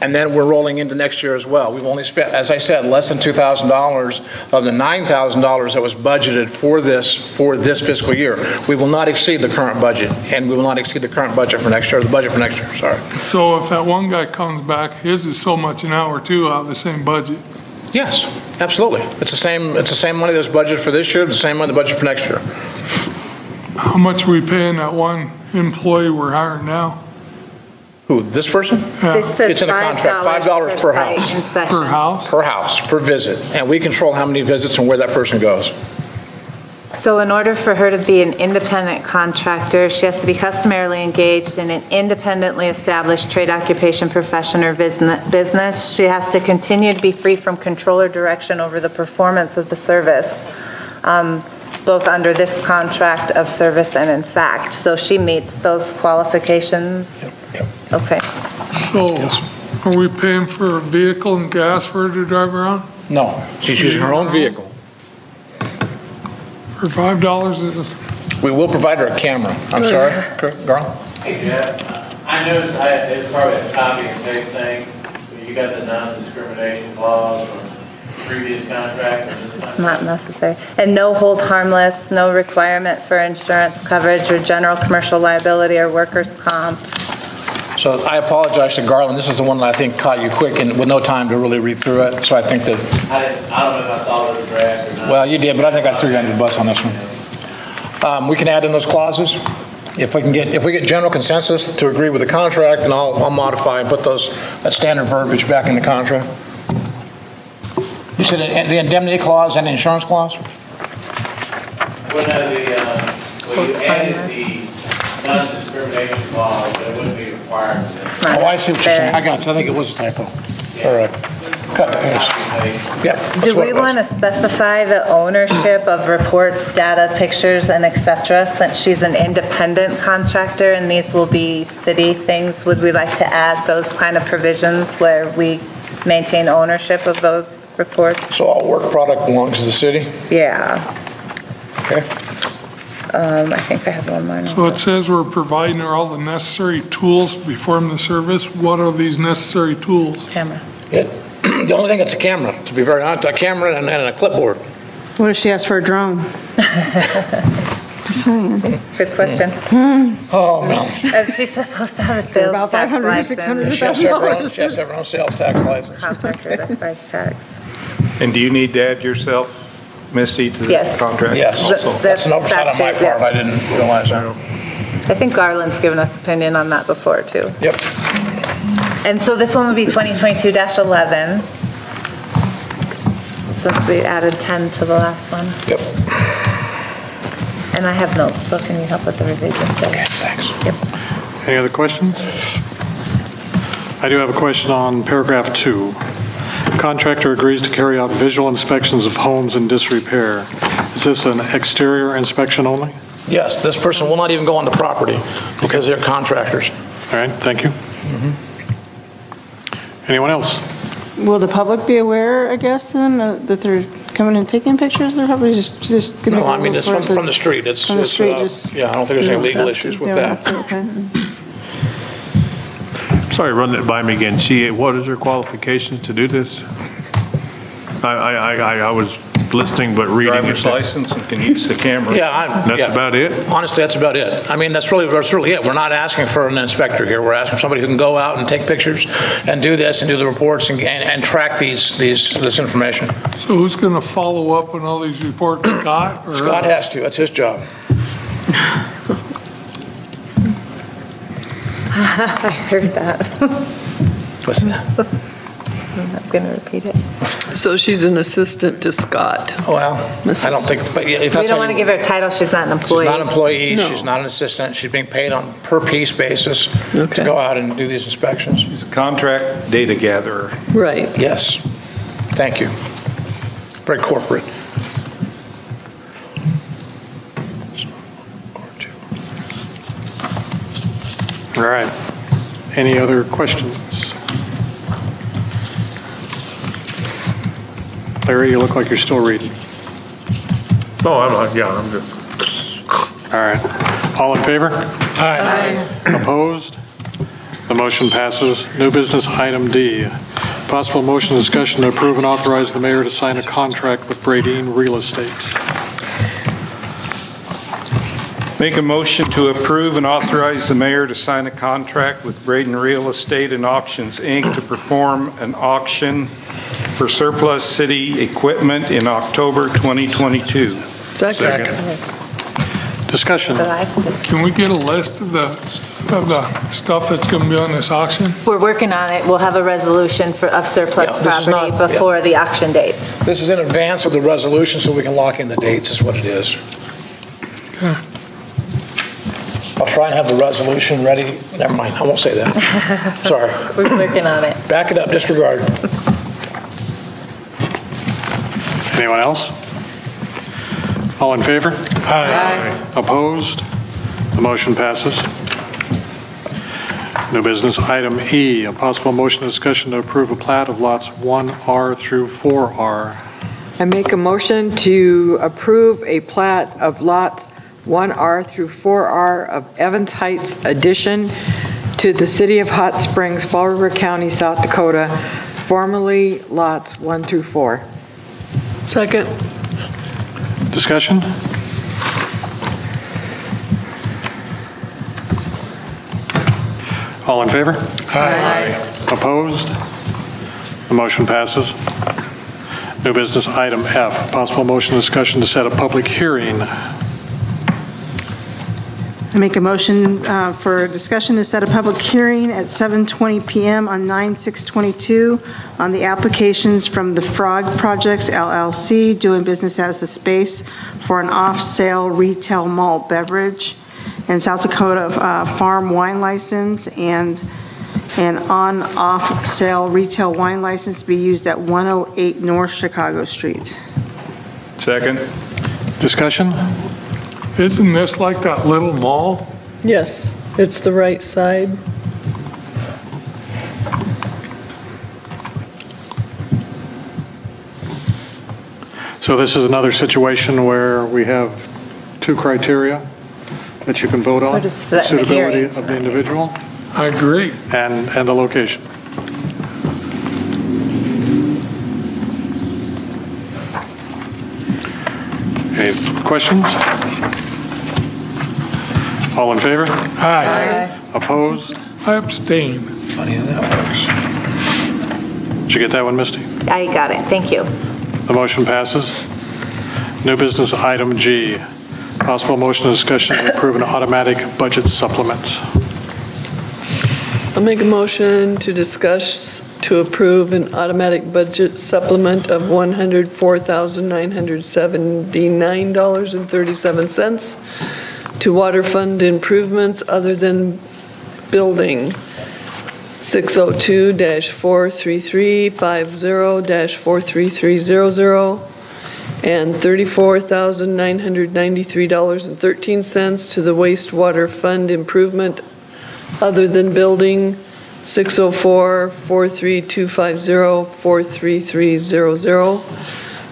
and then we're rolling into next year as well. We've only spent, as I said, less than $2,000 of the $9,000 that was budgeted for this, for this fiscal year. We will not exceed the current budget, and we will not exceed the current budget for next year, the budget for next year, sorry. So if that one guy comes back, his is so much an hour too, out of the same budget. Yes, absolutely. It's the same, it's the same money that's budgeted for this year, the same money the budget for next year. How much are we paying that one employee we're hiring now? Who, this person? This says It's in a contract, $5 $5 per site house. inspection. Per house? Per house, per visit, and we control how many visits and where that person goes. So in order for her to be an independent contractor, she has to be customarily engaged in an independently established trade occupation, profession, or busine- business. She has to continue to be free from control or direction over the performance of the service, um, both under this contract of service and in fact. So she meets those qualifications? Okay. So are we paying for a vehicle and gas for her to drive around? No, she's using her own vehicle. For five dollars is, We will provide her a camera. I'm sorry, Carl? Hey Jeff, I noticed I, it's probably a copy and paste thing, but you got the non-discrimination clause from previous contract and this It's contract. not necessary. And no hold harmless, no requirement for insurance coverage or general commercial liability or workers' comp. So I apologize to Garland. This is the one that I think caught you quick and with no time to really read through it. So I think that, I I don't know if I saw this draft or not. well, you did, but I think I threw you under the bus on this one. Um, We can add in those clauses. If we can get, if we get general consensus to agree with the contract, then I'll, I'll modify and put those, that standard verbiage back in the contract. You said the indemnity clause and the insurance clause? Well, no, the, uh, well, you added the non-discrimination clause, but it wouldn't be required. Oh, I see what you're saying. I got you. I think it was a typo. All right. Cut the paste. Yep. Do we want to specify the ownership of reports, data, pictures, and et cetera, since she's an independent contractor and these will be city things? Would we like to add those kind of provisions where we maintain ownership of those reports? So all work product belongs to the city? Yeah. Okay. Um, I think I have one more. so it says we're providing her all the necessary tools to perform the service. What are these necessary tools? Camera. It, the only thing it's a camera, to be very honest, a camera and, and a clipboard. What if she asks for a drone? Just. Good question. Oh, no. Is she supposed to have a sales about tax 500 or license? 600 She has to have her own, she has to have her own sales tax license. Contractor's excise tax. And do you need to add yourself, Misty, to the Yes. contract? Yes. also? That's an oversight on my statute, part. yeah. I didn't realize that. I think Garland's given us opinion on that before, too. Yep. And so this one would be 2022-11. Since we added 10 to the last one. Yep. And I have notes, so can you help with the revisions? Okay, thanks. Yep. Any other questions? I do have a question on paragraph two. Contractor agrees to carry out visual inspections of homes in disrepair. Is this an exterior inspection only? Yes, this person will not even go on the property because they're contractors. All right, thank you. Anyone else? Will the public be aware, I guess, then, uh, that they're coming and taking pictures? They're probably just, just gonna. No, I mean, it's from, from the street. It's, From the it's, street, uh, just- yeah, I don't think there's any legal issues with that. okay. Sorry, run it by me again. She, what is her qualification to do this? I, I, I- I, I was listening but reading. Driver's it. license and can use the camera. Yeah, I'm. That's yeah. about it? Honestly, that's about it. I mean, that's really, that's really it. We're not asking for an inspector here. We're asking somebody who can go out and take pictures and do this and do the reports and, and and track these, these, this information. So who's going to follow up on all these reports, Scott? or- Scott has to, that's his job. I heard that. What's that? I'm not going to repeat it. So she's an assistant to Scott. Oh, well, I don't think, but if that's We don't how want to you- give her a title, she's not an employee. She's not an employee, No. she's not an assistant, she's being paid on per-piece basis to Okay. go out and do these inspections. She's a contract data gatherer. Right. Yes, thank you. Very corporate. All right. Any other questions? Larry, you look like you're still reading. Oh, I'm, not- yeah, I'm just. All right. All in favor? Aye. Opposed? The motion passes. New business item D. Possible motion discussion to approve and authorize the mayor to sign a contract with Bradeen Real Estate. Make a motion to approve and authorize the mayor to sign a contract with Bradeen Real Estate and Auctions, Inc. to perform an auction for surplus city equipment in October 2022. Second. Discussion. Can we get a list of the, of the stuff that's going to be on this auction? We're working on it. We'll have a resolution for, of surplus Yeah, this is property not- yeah. before the auction date. This is in advance of the resolution, so we can lock in the dates, is what it is. Okay. I'll try and have the resolution ready, never mind, I won't say that. Sorry. We're working on it. Back it up, disregard. Anyone else? All in favor? Aye. Opposed? The motion passes. New business item E, a possible motion discussion to approve a plat of lots 1R through 4R. I make a motion to approve a plat of lots 1R through 4R of Evans Heights addition to the City of Hot Springs, Fall River County, South Dakota, formerly lots 1 through 4. Second. Discussion? All in favor? Aye. Opposed? The motion passes. New business item F, possible motion discussion to set a public hearing. I make a motion uh, for discussion to set a public hearing at 7:20 PM on 9/6/22 on the applications from the Frog Projects LLC, doing business as The Space, for an off-sale retail malt beverage and South Dakota uh, farm wine license and an on-off sale retail wine license to be used at 108 North Chicago Street. Second? Discussion? Isn't this like that little mall? Yes, it's the right side. So this is another situation where we have two criteria that you can vote on. We're just setting the Suitability hearing of the individual I agree. and, and the location. Any questions? All in favor? Aye. Opposed? I abstain. Funny how that works. Did you get that one, Misty? I got it. Thank you. The motion passes. New business item G, possible motion discussion to approve an automatic budget supplement. I'll make a motion to discuss, to approve an automatic budget supplement of $104,979.37 to water fund improvements other than building 602-43350-43300 and $34,993.13 to the wastewater fund improvement other than building 604-43250-43300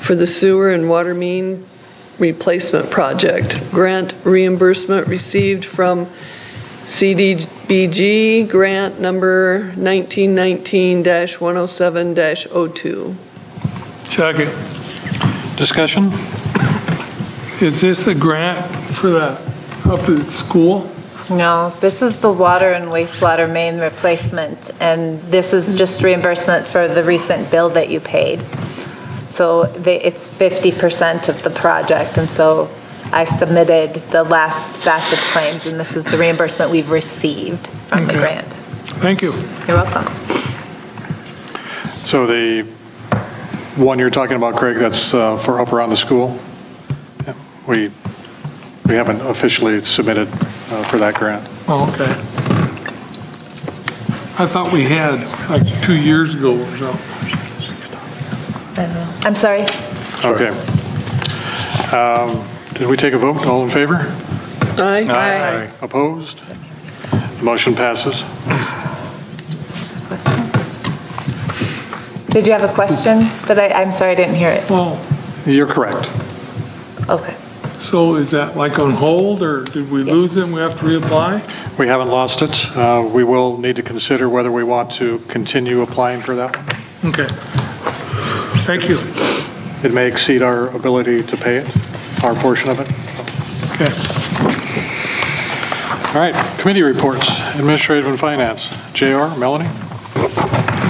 for the sewer and water main replacement project. Grant reimbursement received from CDBG grant number 1919-107-02. Second. Discussion? Is this the grant for the up at school? No, this is the water and wastewater main replacement, and this is just reimbursement for the recent bill that you paid. So they, it's 50% of the project, and so I submitted the last batch of claims, and this is the reimbursement we've received from the Okay. grant. Thank you. You're welcome. So the one you're talking about, Craig, that's uh, for up around the school? Yeah, We, we haven't officially submitted uh, for that grant. Oh, okay. I thought we had like two years ago or so. I'm sorry? Okay. Um, Did we take a vote? All in favor? Aye. Opposed? Motion passes. Did you have a question that I, I'm sorry, I didn't hear it. Oh, You're correct. Okay. so is that like on hold or did we lose it and we have to reapply? We haven't lost it. Uh, We will need to consider whether we want to continue applying for that. Okay. Thank you. It may exceed our ability to pay it, our portion of it. Okay. All right, committee reports, Administrative and Finance. JR, Melanie?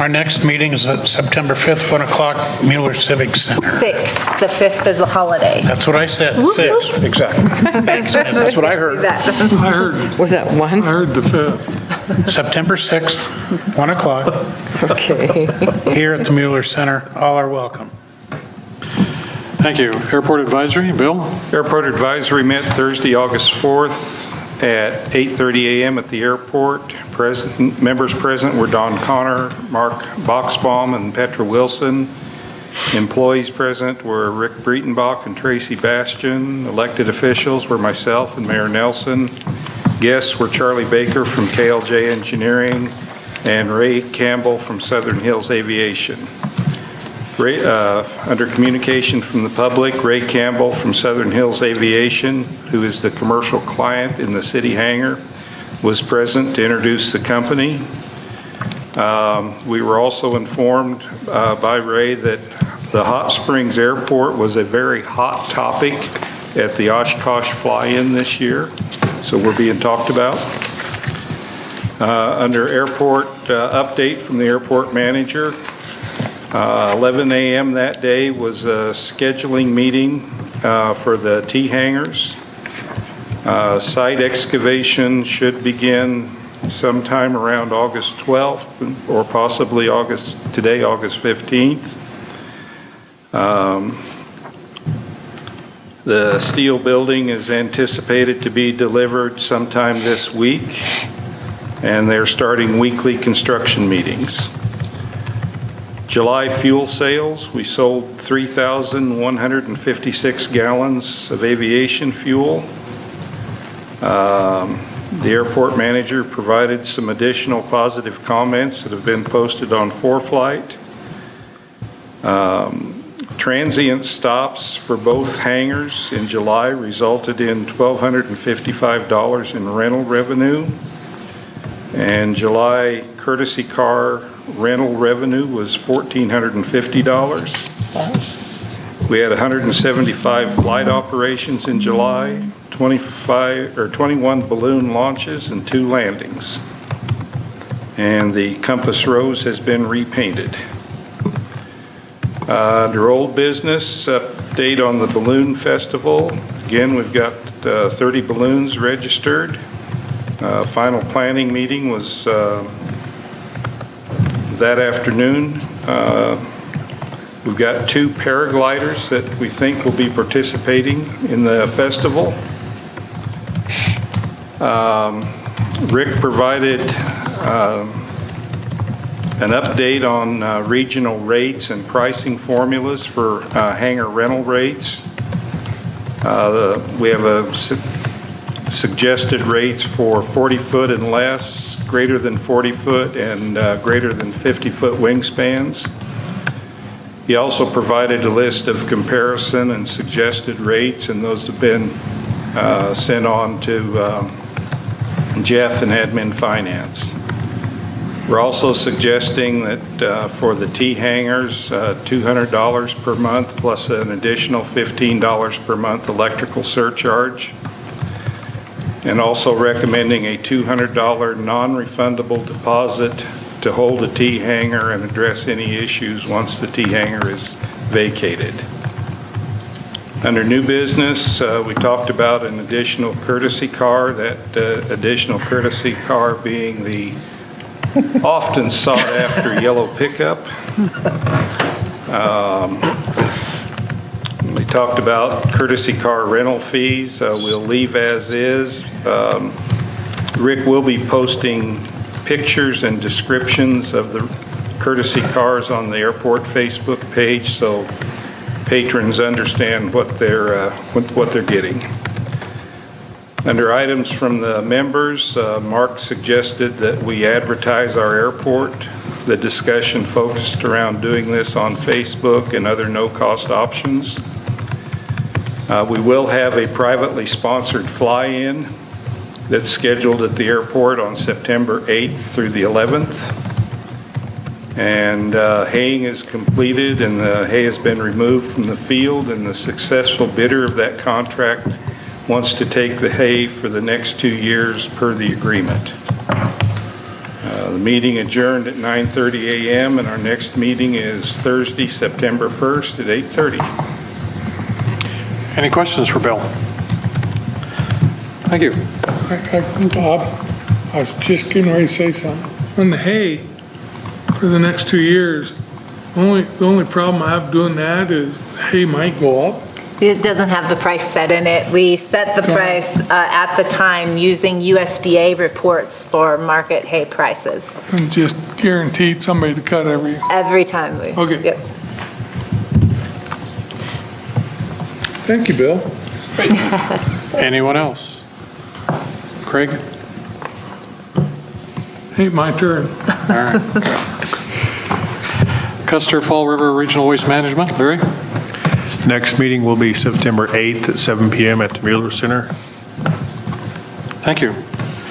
Our next meeting is at September 5th, 1 o'clock, Mueller Civic Center. 6th, the 5th is a holiday. That's what I said, 6th. Exactly. Thanks, That's what I heard. That. I heard, Was that one? I one? heard the fifth. September 6th, 1 o'clock, Okay. here at the Mueller Center. All are welcome. Thank you. Airport Advisory, Bill? Airport Advisory met Thursday, August 4th at 8:30 a.m. at the airport. Present, members present were Don Connor, Mark Boxbaum, and Petra Wilson. Employees present were Rick Breitenbach and Tracy Bastian. Elected officials were myself and Mayor Nelson. Guests were Charlie Baker from KLJ Engineering and Ray Campbell from Southern Hills Aviation. Ray, uh, Under communication from the public, Ray Campbell from Southern Hills Aviation, who is the commercial client in the city hangar, was present to introduce the company. Um, We were also informed uh, by Ray that the Hot Springs Airport was a very hot topic at the Oshkosh Fly-In this year, so we're being talked about. Uh, Under airport uh, update from the airport manager, uh, 11 a.m. that day was a scheduling meeting uh, for the T hangars. Uh, Site excavation should begin sometime around August 12th or possibly August, today, August 15th. Um, The steel building is anticipated to be delivered sometime this week, and they're starting weekly construction meetings. July fuel sales, we sold 3,156 gallons of aviation fuel. Um, The airport manager provided some additional positive comments that have been posted on ForeFlight. Um, Transient stops for both hangars in July resulted in $1,255 in rental revenue. And July courtesy car rental revenue was $1,450. We had 175 flight operations in July, 25, or 21 balloon launches and two landings. And the Compass Rose has been repainted. Uh, Under old business, update on the Balloon Festival. Again, we've got uh, 30 balloons registered. Uh, Final planning meeting was uh, that afternoon. Uh, We've got two paragliders that we think will be participating in the festival. Um, Rick provided um, an update on uh, regional rates and pricing formulas for uh, hangar rental rates. Uh, the- We have a su- suggested rates for 40-foot and less, greater than 40-foot, and uh, greater than 50-foot wingspans. He also provided a list of comparison and suggested rates, and those have been uh, sent on to um, Jeff and admin finance. We're also suggesting that uh, for the T hangars, uh, $200 per month plus an additional $15 per month electrical surcharge. And also recommending a $200 non-refundable deposit to hold a T hangar and address any issues once the T hangar is vacated. Under new business, uh, we talked about an additional courtesy car, that uh, additional courtesy car being the often sought-after yellow pickup. Um, We talked about courtesy car rental fees. Uh, We'll leave as is. Um, Rick will be posting pictures and descriptions of the courtesy cars on the airport Facebook page, so patrons understand what they're, uh, what what they're getting. Under items from the members, uh, Mark suggested that we advertise our airport. The discussion focused around doing this on Facebook and other no-cost options. Uh, We will have a privately sponsored fly-in that's scheduled at the airport on September 8th through the 11th. And uh, haying is completed and the hay has been removed from the field and the successful bidder of that contract wants to take the hay for the next two years per the agreement. Uh, The meeting adjourned at 9:30 a.m. and our next meeting is Thursday, September 1st at 8:30. Any questions for Bill? Thank you. I- I- Bob, I was just getting ready to say something. On the hay, for the next two years, only, the only problem I have doing that is hay might go up. It doesn't have the price set in it. We set the price uh, at the time using USDA reports for market hay prices. And just guaranteed somebody to cut every, Every time we. Okay. Yep. thank you, Bill. Anyone else? Craig? Hey, my turn. All right. Custer Fall River Regional Waste Management, Larry? Next meeting will be September 8th at 7 PM at the Mueller Center. Thank you.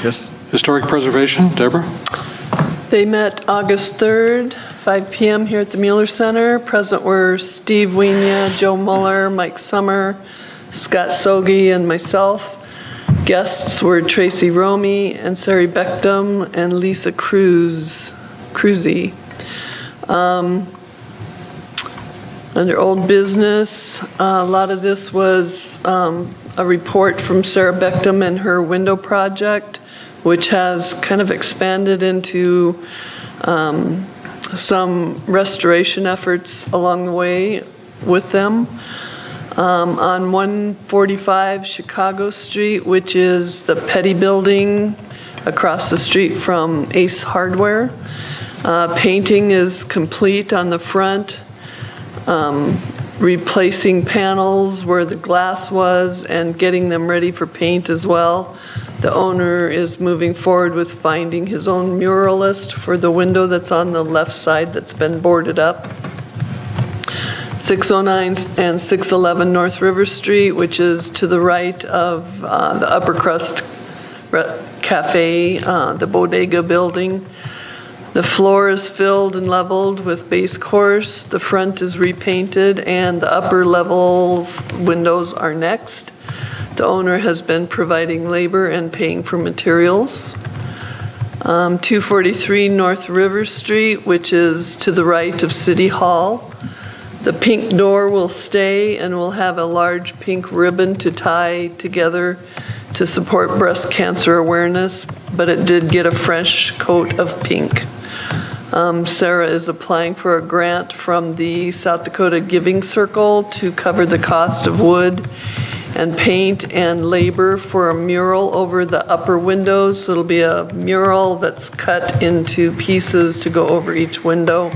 Yes. Historic Preservation, Deborah? They met August 3rd, 5 PM here at the Mueller Center. Present were Steve Wienia, Joe Muller, Mike Summer, Scott Sogi, and myself. Guests were Tracy Romy, and Sarah Beckham, and Lisa Cruz, Cruzy. Um, Under old business, uh, a lot of this was um, a report from Sarah Beckham and her window project, which has kind of expanded into um, some restoration efforts along the way with them. Um, On 145 Chicago Street, which is the Petty Building across the street from Ace Hardware. Uh, Painting is complete on the front um, replacing panels where the glass was and getting them ready for paint as well. The owner is moving forward with finding his own muralist for the window that's on the left side that's been boarded up. 609 and 611 North River Street, which is to the right of uh, the Upper Crust Cafe, uh, the Bodega Building. The floor is filled and leveled with base course, the front is repainted, and the upper levels windows are next. The owner has been providing labor and paying for materials. Um, 243 North River Street, which is to the right of City Hall. The pink door will stay and will have a large pink ribbon to tie together to support breast cancer awareness, but it did get a fresh coat of pink. Um, Sarah is applying for a grant from the South Dakota Giving Circle to cover the cost of wood and paint and labor for a mural over the upper windows. It'll be a mural that's cut into pieces to go over each window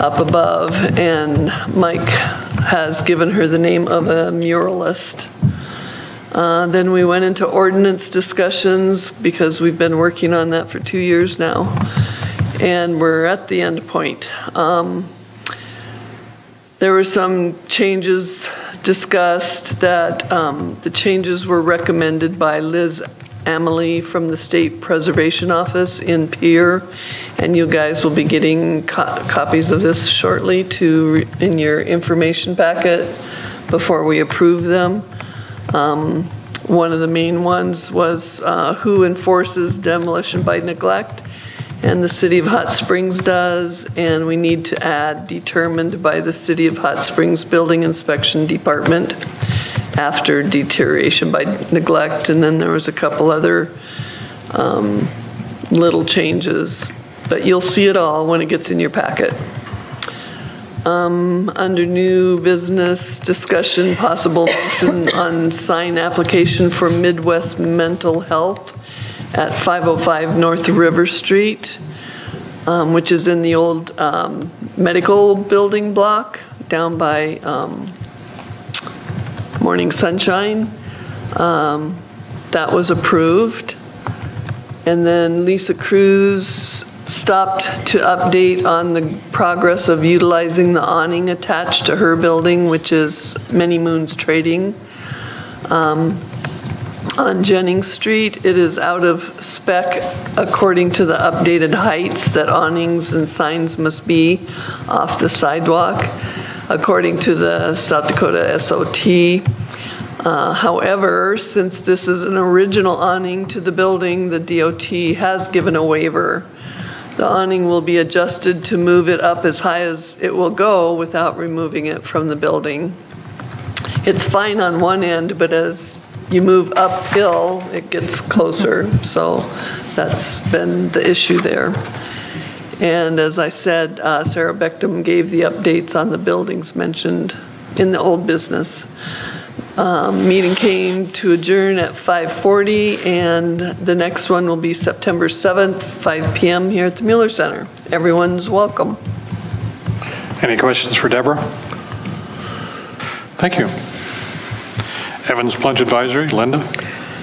up above, and Mike has given her the name of a muralist. Uh, Then we went into ordinance discussions, because we've been working on that for two years now, and we're at the end point. Um, There were some changes discussed that um, the changes were recommended by Liz Amelie from the State Preservation Office in Pierre, and you guys will be getting co- copies of this shortly to, in your information packet before we approve them. Um, One of the main ones was uh, who enforces demolition by neglect? And the City of Hot Springs does, and we need to add determined by the City of Hot Springs Building Inspection Department after deterioration by neglect, and then there was a couple other um, little changes, but you'll see it all when it gets in your packet. Um, Under new business discussion, possible motion on sign application for Midwest Mental Health at 505 North River Street, um, which is in the old um, medical building block down by um, Morning Sunshine. Um, That was approved. And then Lisa Cruz stopped to update on the progress of utilizing the awning attached to her building, which is Many Moons Trading. Um, On Jennings Street, it is out of spec according to the updated heights that awnings and signs must be off the sidewalk, according to the South Dakota DOT. Uh, However, since this is an original awning to the building, the DOT has given a waiver. The awning will be adjusted to move it up as high as it will go without removing it from the building. It's fine on one end, but as you move uphill, it gets closer. So that's been the issue there. And as I said, uh, Sarah Beckham gave the updates on the buildings mentioned in the old business. Um, Meeting came to adjourn at 5:40, and the next one will be September 7th, 5 PM here at the Mueller Center. Everyone's welcome. Any questions for Deborah? Thank you. Evans Plunge Advisory, Linda?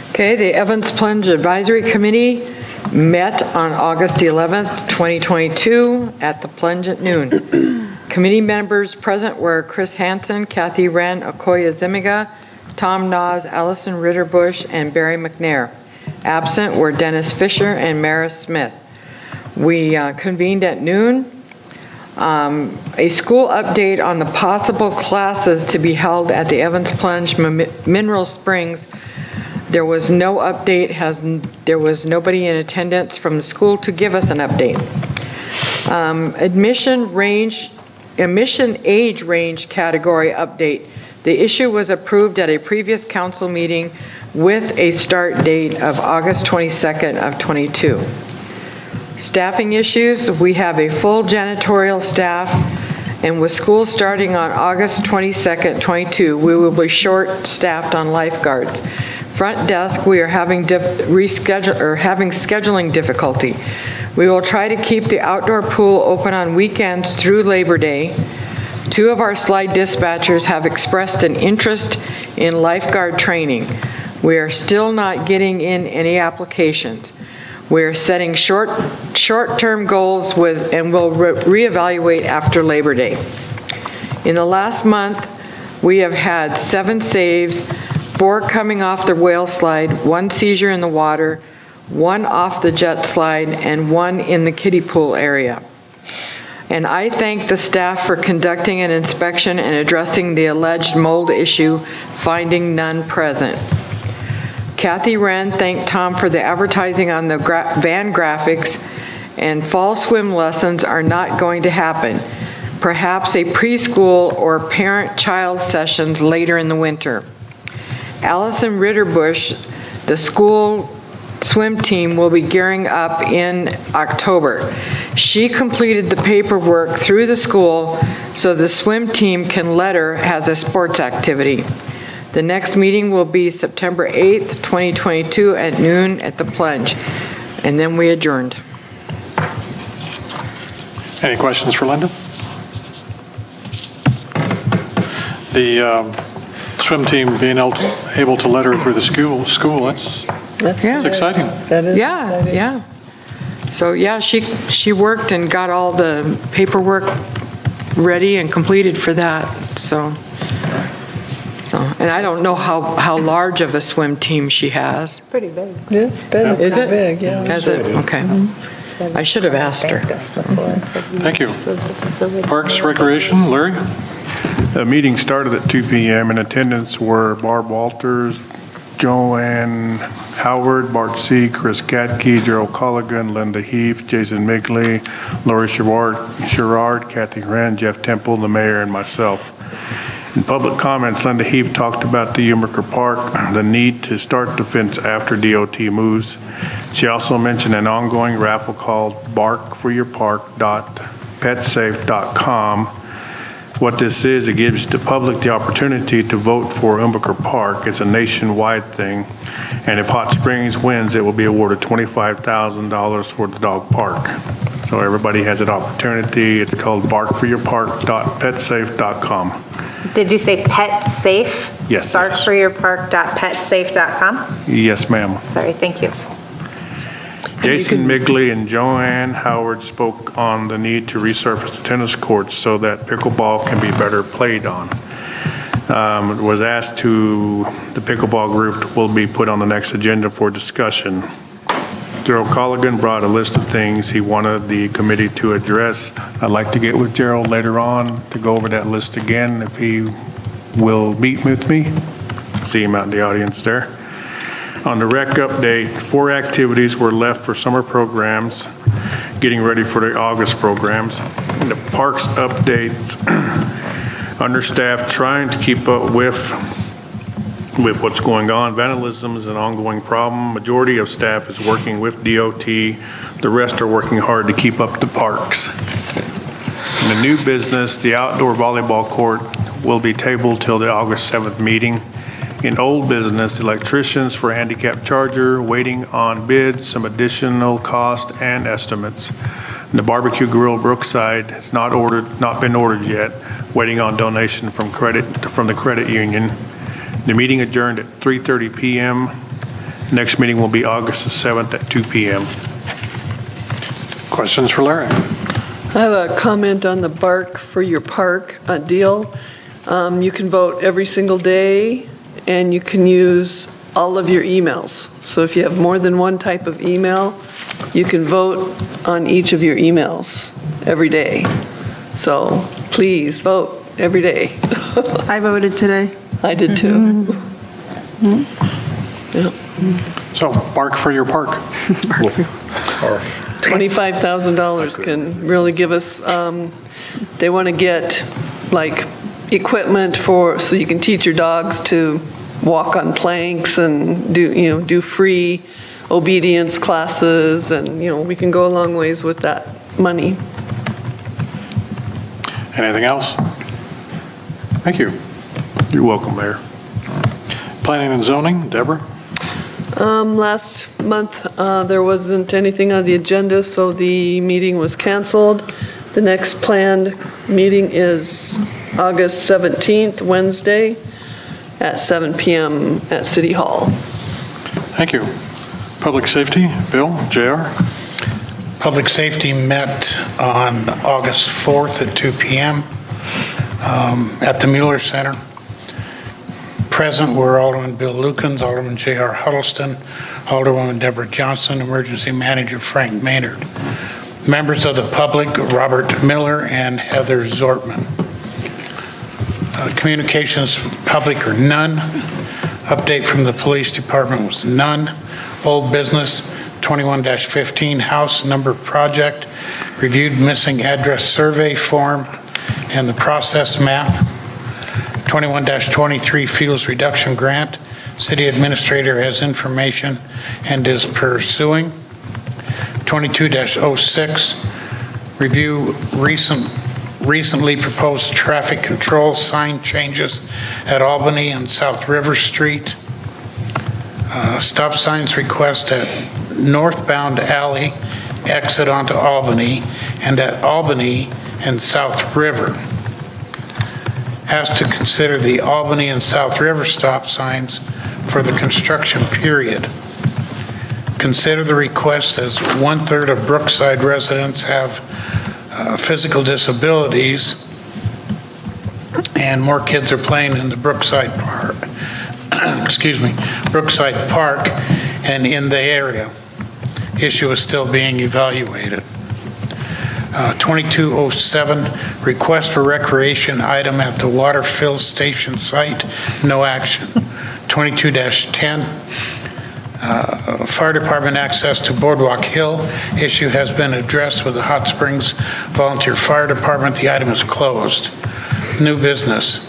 Okay, the Evans Plunge Advisory Committee met on August 11th, 2022, at the Plunge at noon. Committee members present were Chris Hansen, Kathy Wren, Okoye Zimiga, Tom Nas, Allison Ritterbusch, and Barry McNair. Absent were Dennis Fisher and Maris Smith. We uh, convened at noon. Um, A school update on the possible classes to be held at the Evans Plunge Min- Mineral Springs there was no update, has, there was nobody in attendance from the school to give us an update. Um, Admission range, admission age range category update. The issue was approved at a previous council meeting with a start date of August 22nd of '22. Staffing issues, we have a full janitorial staff, and with school starting on August 22nd, '22, we will be short-staffed on lifeguards. Front desk, we are having reschedule, or having scheduling difficulty. We will try to keep the outdoor pool open on weekends through Labor Day. Two of our slide dispatchers have expressed an interest in lifeguard training. We are still not getting in any applications. We are setting short, short-term goals with, and will re- reevaluate after Labor Day. In the last month, we have had seven saves, four coming off the whale slide, one seizure in the water, one off the jet slide, and one in the kiddie pool area. And I thank the staff for conducting an inspection and addressing the alleged mold issue, finding none present. Kathy Wren thanked Tom for the advertising on the gra- van graphics, and fall swim lessons are not going to happen. Perhaps a preschool or parent-child sessions later in the winter. Allison Ritterbusch, the school swim team will be gearing up in October. She completed the paperwork through the school so the swim team can let her as a sports activity. The next meeting will be September 8th, 2022 at noon at the Plunge. And then we adjourned. Any questions for Linda? The um, swim team being able to, able to let her through the school, school, that's, That's that's exciting. That is Yeah, exciting. yeah. So, yeah, she, she worked and got all the paperwork ready and completed for that, so. So, And I don't know how, how large of a swim team she has. Pretty big. It's been Is it? big, yeah. Has it? Okay. I should have asked her. Thank you. Parks, Recreation, Larry? The meeting started at 2 PM. In attendance were Barb Walters, Joanne Howard, Bart C., Chris Gatke, Gerald Colligan, Linda Heath, Jason Migley, Lori Sherrard, Sherrard, Kathy Wren, Jeff Temple, the mayor, and myself. In public comments, Linda Heath talked about the Umicker Park, the need to start the fence after DOT moves. She also mentioned an ongoing raffle called barkforyourpark.petsafe.com. What this is, it gives the public the opportunity to vote for Umicker Park. It's a nationwide thing. And if Hot Springs wins, it will be awarded $25,000 for the dog park. So everybody has an opportunity. It's called barkforyourpark.petsafe.com. Did you say pet safe? Yes. Barkforyourpark.petsafe.com? Yes, ma'am. Sorry, thank you. Jason Migley and Joanne Howard spoke on the need to resurface tennis courts so that pickleball can be better played on. Um, it Was asked to, the pickleball group will be put on the next agenda for discussion. Gerald Colligan brought a list of things he wanted the committee to address. I'd like to get with Gerald later on to go over that list again, if he will meet with me. See him out in the audience there. On the rec update, four activities were left for summer programs, getting ready for the August programs. In the parks updates, understaffed trying to keep up with, with what's going on. Vandalism is an ongoing problem. Majority of staff is working with DOT. The rest are working hard to keep up the parks. In the new business, the outdoor volleyball court will be tabled till the August 7th meeting. In old business, electricians for handicap charger, waiting on bids, some additional cost and estimates. The barbecue grill Brookside has not ordered, not been ordered yet, waiting on donation from credit, from the credit union. The meeting adjourned at 3:30 PM. Next meeting will be August the 7th at 2 PM. Questions for Larry? I have a comment on the Bark for Your Park uh, deal. Um, You can vote every single day, and you can use all of your emails. So if you have more than one type of email, you can vote on each of your emails every day. So please vote every day. I voted today. I did too. Yeah. So, Bark for Your Park. $25,000 can really give us, um, they want to get like equipment for, so you can teach your dogs to walk on planks and do, you know, do free obedience classes and, you know, we can go a long ways with that money. Anything else? Thank you. You're welcome, Mayor. Planning and zoning, Deborah? Um, last month, uh, there wasn't anything on the agenda, so the meeting was canceled. The next planned meeting is August 17th, Wednesday, at 7 PM at City Hall. Thank you. Public safety, Bill, JR? Public Safety met on August 4th at 2 PM um, at the Mueller Center. Present were Alderman Bill Lukens, Alderman J.R. Huddleston, Alderwoman Deborah Johnson, Emergency Manager Frank Maynard. Members of the public, Robert Miller and Heather Zortman. Uh, Communications public are none. Update from the police department was none. Old business, 21-15, house number project, reviewed missing address survey form and the process map. 21-23, fuels reduction grant. City administrator has information and is pursuing. 22-06, review recent, recently proposed traffic control sign changes at Albany and South River Street. Uh, Stop signs request at northbound alley exit onto Albany and at Albany and South River. Has to consider the Albany and South River stop signs for the construction period. Consider the request as one-third of Brookside residents have uh, physical disabilities and more kids are playing in the Brookside Park excuse me, Brookside Park and in the area. Issue is still being evaluated. Uh, 2207, request for recreation item at the water fill station site, no action. 22-10, uh, Fire Department access to Boardwalk Hill issue has been addressed with the Hot Springs Volunteer Fire Department. The item is closed. New business.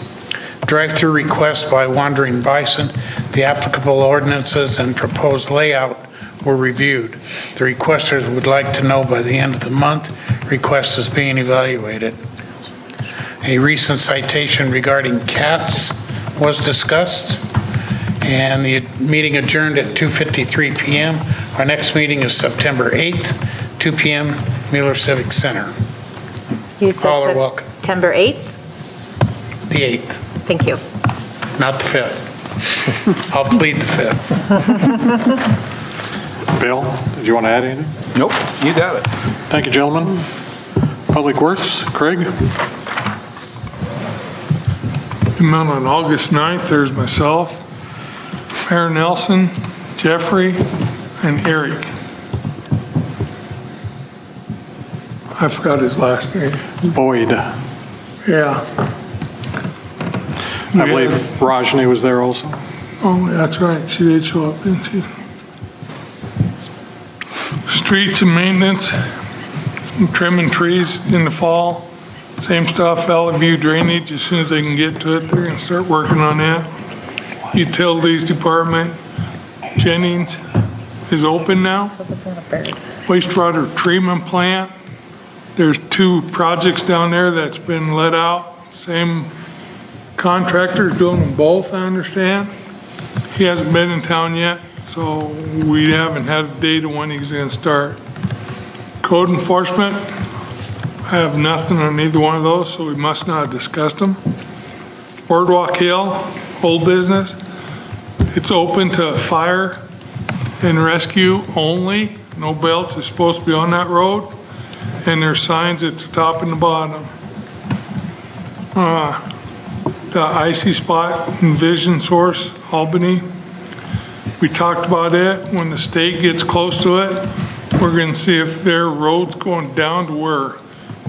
Drive-through request by Wandering Bison. The applicable ordinances and proposed layout were reviewed. The requesters would like to know by the end of the month. Request is being evaluated. A recent citation regarding cats was discussed, and the meeting adjourned at 2:53 PM. Our next meeting is September 8th, 2 PM, Mueller Civic Center. You said All are welcome. September 8th? The 8th, Thank you. not the 5th. I'll plead the 5th. Bill, did you want to add anything? Nope, you got it. Thank you, gentlemen. Public Works, Craig? Come out on August 9th, there's myself, Mayor Nelson, Jeffrey, and Eric. I forgot his last name. Boyd. Yeah. I believe Rajni was there also. Oh, that's right, she did show up, didn't she? Streets and maintenance, trimming trees in the fall, same stuff, Valley View drainage, as soon as they can get to it, they're gonna start working on that. Utilities Department, Jennings is open now. Wastewater treatment plant, there's two projects down there that's been let out, same contractor's doing them both, I understand. He hasn't been in town yet, so we haven't had a date when he's gonna start. Code enforcement, I have nothing on either one of those, so we must not discuss them. Boardwalk Hill, old business, it's open to fire and rescue only. No belts is supposed to be on that road, and there's signs at the top and the bottom. Uh, the icy spot in Vision Source, Albany. We talked about it. When the state gets close to it, we're going to see if their road's going down to where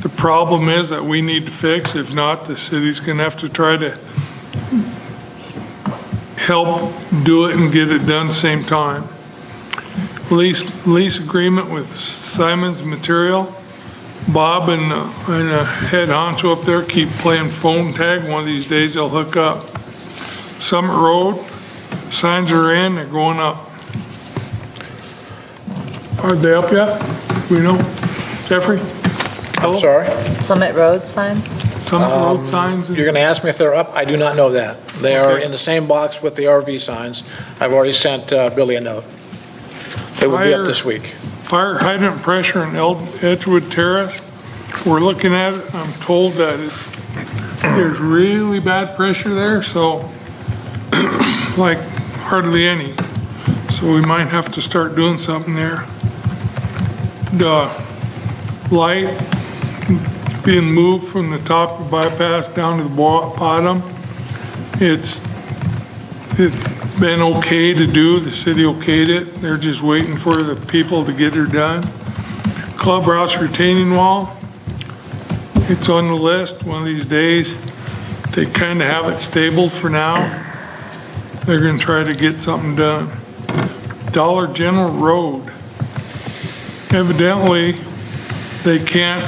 the problem is that we need to fix. If not, the city's going to have to try to help do it and get it done same time. Lease, lease agreement with Simon's Material. Bob and, uh, and uh, head honcho up there keep playing phone tag. One of these days they'll hook up. Summit Road, signs are in, they're going up. Are they up yet? We know? Jeffrey? I'm sorry? Summit Road signs? Summit Road Um, signs? You're going to ask me if they're up? I do not know that. They are in the same box with the RV signs. I've already sent uh, Billy a note. They will be up Fire- this week. Fire hydrant pressure in El- Edgewood Terrace. We're looking at it. I'm told that it- there's really bad pressure there, so like hardly any. So we might have to start doing something there. The light being moved from the top of bypass down to the bottom. It's, it's been okay to do, the city okayed it, they're just waiting for the people to get it done. Clubhouse retaining wall, it's on the list one of these days. They kind of have it stabled for now. They're gonna try to get something done. Dollar General Road, evidently, they can't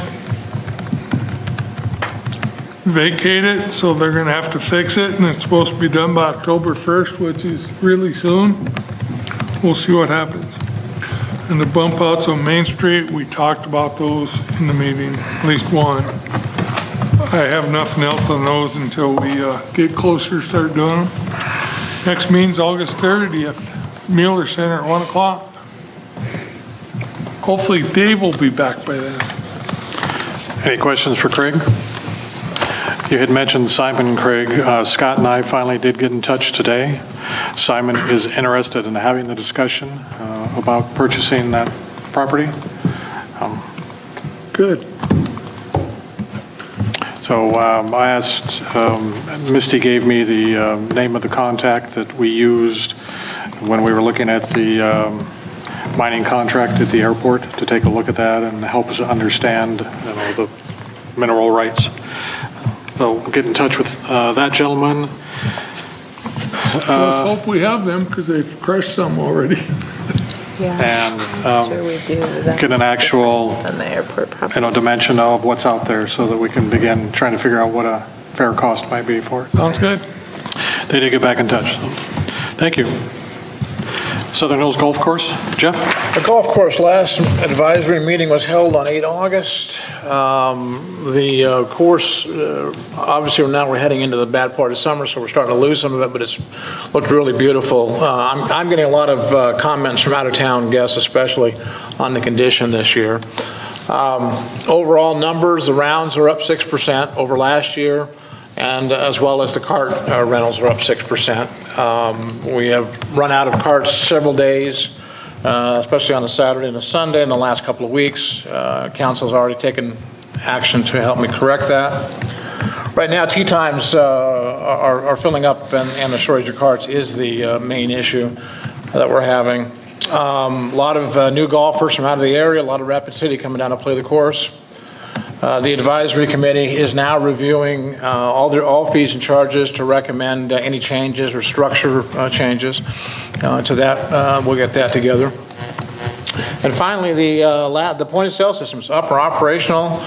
vacate it, so they're gonna have to fix it, and it's supposed to be done by October 1st, which is really soon. We'll see what happens. And the bump outs on Main Street, we talked about those in the meeting, at least one. I have nothing else on those until we uh, get closer, start doing them. Next meeting's August 30th, Mueller Center at 1 o'clock. Hopefully Dave will be back by then. Any questions for Craig? You had mentioned Simon Craig. Uh, Scott and I finally did get in touch today. Simon is interested in having the discussion uh, about purchasing that property. Um, Good. So um, I asked, um, Misty gave me the um, name of the contact that we used when we were looking at the um, mining contract at the airport to take a look at that and help us understand, you know, the mineral rights. So we'll get in touch with uh, that gentleman. Let's Uh, hope we have them because they've crushed some already. And um, Sure we do. That's get an actual, On the airport property. you know, dimension of what's out there so that we can begin trying to figure out what a fair cost might be for it. Sounds good. They did get back in touch. so Thank you. Southern Hills Golf Course, Jeff? The golf course last advisory meeting was held on 8 August. Um, The uh, course, uh, obviously now we're heading into the bad part of summer, so we're starting to lose some of it, but it's looked really beautiful. Uh, I'm I'm getting a lot of uh, comments from out-of-town guests especially on the condition this year. Um, Overall numbers, the rounds are up 6% over last year, and as well as the cart uh, rentals are up 6%. Um, We have run out of carts several days, uh, especially on a Saturday and a Sunday in the last couple of weeks. Uh, Council's already taken action to help me correct that. Right now, tee times uh, are are filling up, and and the shortage of carts is the uh, main issue that we're having. Um, A lot of uh, new golfers from out of the area, a lot of Rapid City coming down to play the course. Uh, The advisory committee is now reviewing uh, all their, all fees and charges to recommend uh, any changes or structure uh, changes. Uh, To that, we'll get that together. And finally, the the point of sale system's up and operational.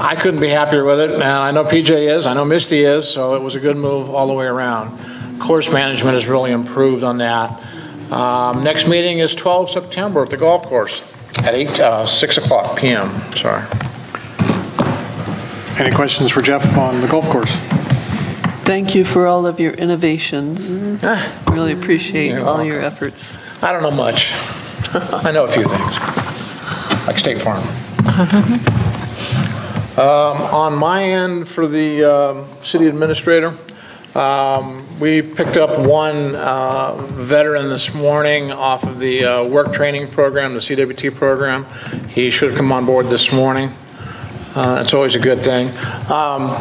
I couldn't be happier with it, and I know PJ is, I know Misty is, so it was a good move all the way around. Course management has really improved on that. Um, Next meeting is 12 September at the golf course at 8, uh, 6 o'clock PM, sorry. Any questions for Jeff on the golf course? Thank you for all of your innovations. Really appreciate You're all your efforts. I don't know much. I know a few things, like State Farm. Um, On my end, for the um, city administrator, um, we picked up one uh, veteran this morning off of the uh, work training program, the CWT program. He should have come on board this morning. Uh, That's always a good thing. Um,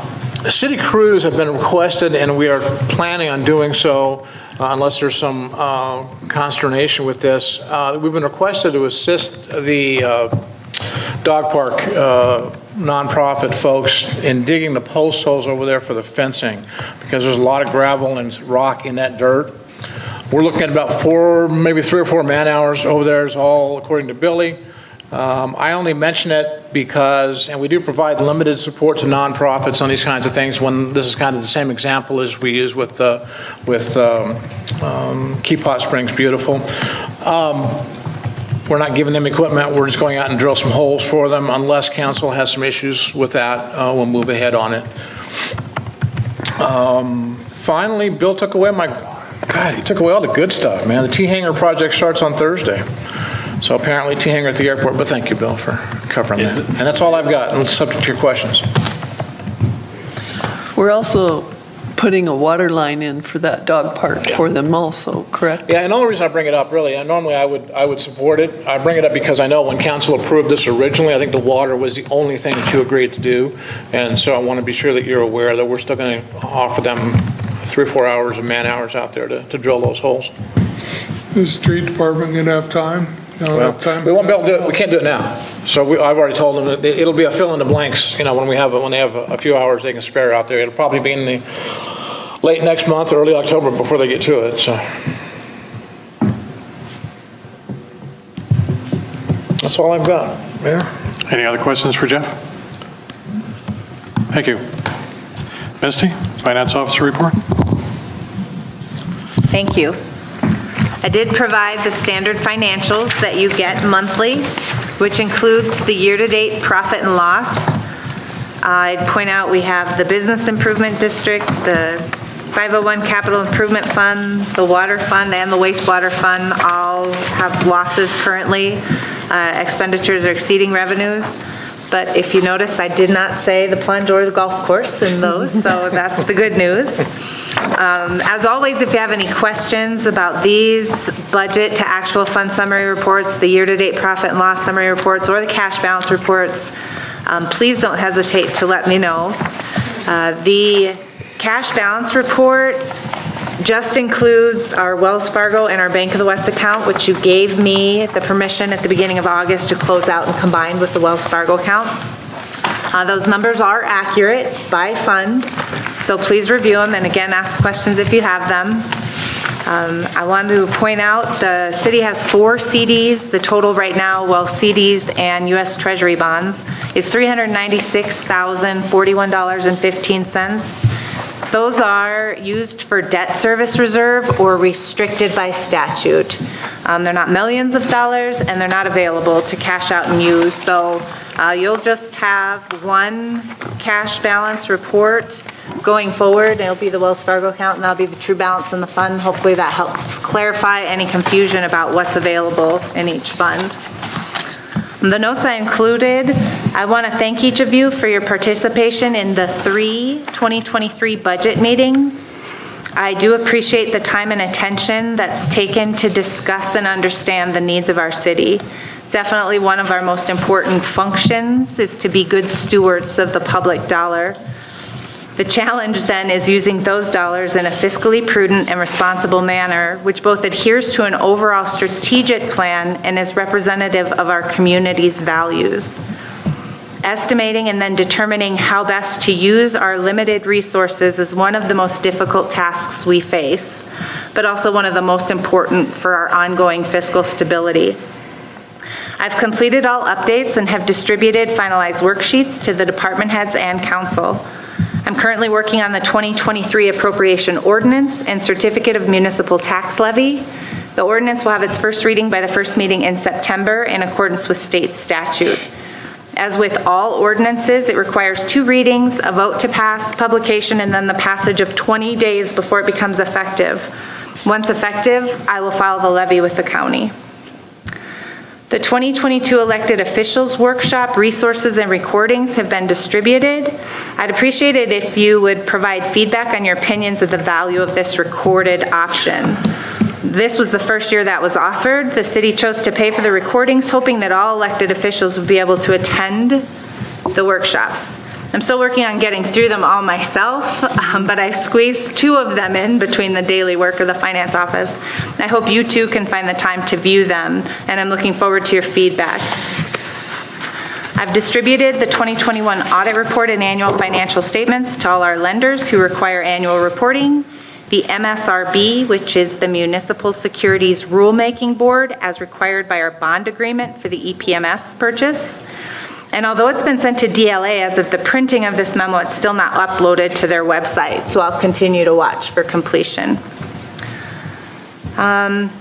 City crews have been requested, and we are planning on doing so uh, unless there's some uh, consternation with this. Uh, We've been requested to assist the uh, dog park uh, nonprofit folks in digging the post holes over there for the fencing, because there's a lot of gravel and rock in that dirt. We're looking at about four, maybe three or four man-hours over there, is all according to Billy. Um, I only mention it because, and we do provide limited support to nonprofits on these kinds of things, when this is kind of the same example as we use with, uh, with um, um, Keep Hot Springs Beautiful. Um, We're not giving them equipment, we're just going out and drill some holes for them. Unless council has some issues with that, uh, we'll move ahead on it. Um, Finally, Bill took away my, God, he took away all the good stuff, man. The T-hangar project starts on Thursday. So apparently T-hangar at the airport, but thank you, Bill, for covering that. And that's all I've got, and subject to your questions. We're also putting a water line in for that dog park for them also, correct? Yeah, and the only reason I bring it up, really, and normally I would, I would support it. I bring it up because I know when council approved this originally, I think the water was the only thing that you agreed to do. And so I want to be sure that you're aware that we're still going to offer them three or four hours of man-hours out there to, to drill those holes. Is the street department gonna have time? They Well, time? we won't be able to do it, we can't do it now. So we, I've already told them that it- it'll be a fill in the blanks, you know, when we have, when they have a few hours they can spare out there. It'll probably be in the late next month, or early October before they get to it, so. That's all I've got, Mayor. Any other questions for Jeff? Thank you. Misty, Finance Officer report? Thank you. I did provide the standard financials that you get monthly, which includes the year-to-date profit and loss. I'd point out, we have the Business Improvement District, the 501 Capital Improvement Fund, the Water Fund, and the Wastewater Fund all have losses currently. Uh, Expenditures are exceeding revenues. But if you notice, I did not say the plunge or the golf course in those, so that's the good news. Um, As always, if you have any questions about these budget to actual fund summary reports, the year-to-date profit and loss summary reports, or the cash balance reports, um, please don't hesitate to let me know. Uh, The cash balance report just includes our Wells Fargo and our Bank of the West account, which you gave me the permission at the beginning of August to close out and combine with the Wells Fargo account. Uh, Those numbers are accurate by fund, so please review them, and again, ask questions if you have them. Um, I wanted to point out, the city has four CDs. The total right now, well, CDs and US Treasury bonds, is $396,041.15. Those are used for debt service reserve or restricted by statute. Um, They're not millions of dollars, and they're not available to cash out and use. So uh, you'll just have one cash balance report going forward. It'll be the Wells Fargo account, and that'll be the true balance in the fund. Hopefully that helps clarify any confusion about what's available in each fund. The notes I included, I want to thank each of you for your participation in the three 2023 budget meetings. I do appreciate the time and attention that's taken to discuss and understand the needs of our city. Definitely one of our most important functions is to be good stewards of the public dollar. The challenge then is using those dollars in a fiscally prudent and responsible manner, which both adheres to an overall strategic plan and is representative of our community's values. Estimating and then determining how best to use our limited resources is one of the most difficult tasks we face, but also one of the most important for our ongoing fiscal stability. I've completed all updates and have distributed finalized worksheets to the department heads and council. I'm currently working on the 2023 appropriation ordinance and certificate of municipal tax levy. The ordinance will have its first reading by the first meeting in September in accordance with state statute. As with all ordinances, it requires two readings, a vote to pass, publication, and then the passage of 20 days before it becomes effective. Once effective, I will file the levy with the county. The 2022 elected officials workshop resources and recordings have been distributed. I'd appreciate it if you would provide feedback on your opinions of the value of this recorded option. This was the first year that was offered. The city chose to pay for the recordings, hoping that all elected officials would be able to attend the workshops. I'm still working on getting through them all myself, um, but I've squeezed two of them in between the daily work of the finance office. I hope you too can find the time to view them, and I'm looking forward to your feedback. I've distributed the 2021 audit report and annual financial statements to all our lenders who require annual reporting, the MSRB, which is the Municipal Securities Rulemaking Board, as required by our bond agreement for the EPMS purchase, and although it's been sent to DLA as of the printing of this memo, it's still not uploaded to their website, so I'll continue to watch for completion. Um,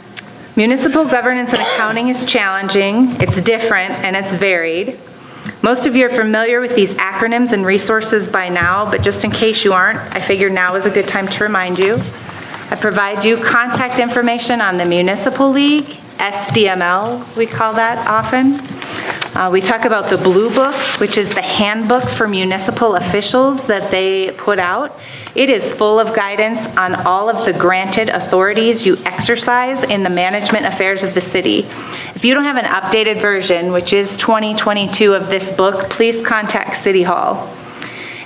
Municipal governance and accounting is challenging, it's different, and it's varied. Most of you are familiar with these acronyms and resources by now, but just in case you aren't, I figure now is a good time to remind you. I provide you contact information on the Municipal League, SDML, we call that often. Uh, We talk about the Blue Book, which is the handbook for municipal officials that they put out. It is full of guidance on all of the granted authorities you exercise in the management affairs of the city. If you don't have an updated version, which is 2022 of this book, please contact City Hall.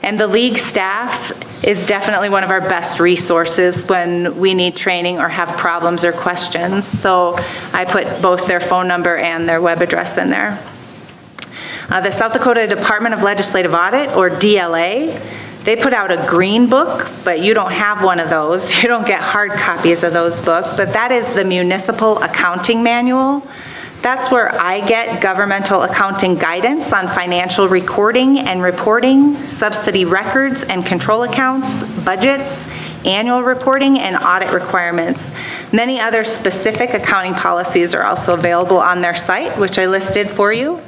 And the league staff is definitely one of our best resources when we need training or have problems or questions. So I put both their phone number and their web address in there. Uh, The South Dakota Department of Legislative Audit, or DLA, they put out a green book, but you don't have one of those. You don't get hard copies of those books, but that is the Municipal Accounting Manual. That's where I get governmental accounting guidance on financial recording and reporting, subsidy records and control accounts, budgets, annual reporting, and audit requirements. Many other specific accounting policies are also available on their site, which I listed for you.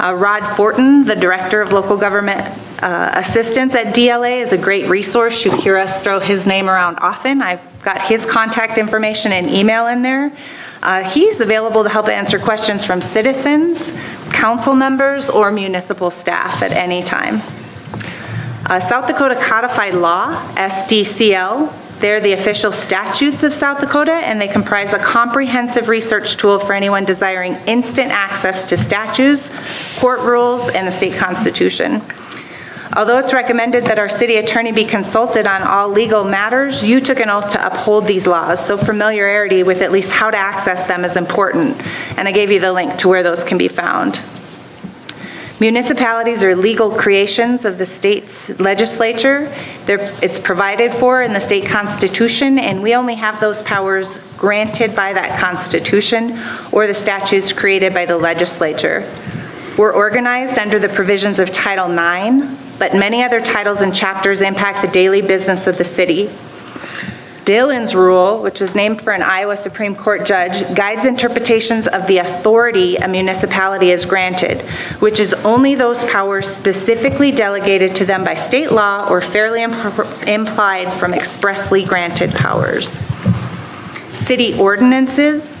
Uh, Rod Fortin, the Director of Local Government uh, Assistance at DLA, is a great resource. You hear us throw his name around often. I've got his contact information and email in there. Uh, He's available to help answer questions from citizens, council members, or municipal staff at any time. Uh, South Dakota Codified Law, SDCL, they're the official statutes of South Dakota, and they comprise a comprehensive research tool for anyone desiring instant access to statutes, court rules, and the state constitution. Although it's recommended that our city attorney be consulted on all legal matters, you took an oath to uphold these laws, so familiarity with at least how to access them is important, and I gave you the link to where those can be found. Municipalities are legal creations of the state's legislature. They're- It's provided for in the state constitution, and we only have those powers granted by that constitution or the statutes created by the legislature. We're organized under the provisions of Title IX, but many other titles and chapters impact the daily business of the city. Dillon's rule, which was named for an Iowa Supreme Court judge, guides interpretations of the authority a municipality is granted, which is only those powers specifically delegated to them by state law or fairly imp- implied from expressly granted powers. City ordinances,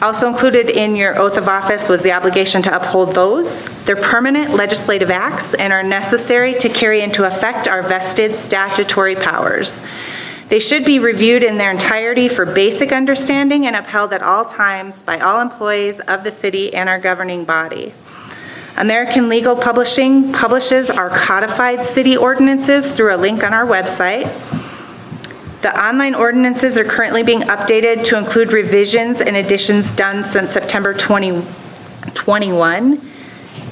also included in your oath of office was the obligation to uphold those. They're permanent legislative acts and are necessary to carry into effect our vested statutory powers. They should be reviewed in their entirety for basic understanding and upheld at all times by all employees of the city and our governing body. American Legal Publishing publishes our codified city ordinances through a link on our website. The online ordinances are currently being updated to include revisions and additions done since September 2021.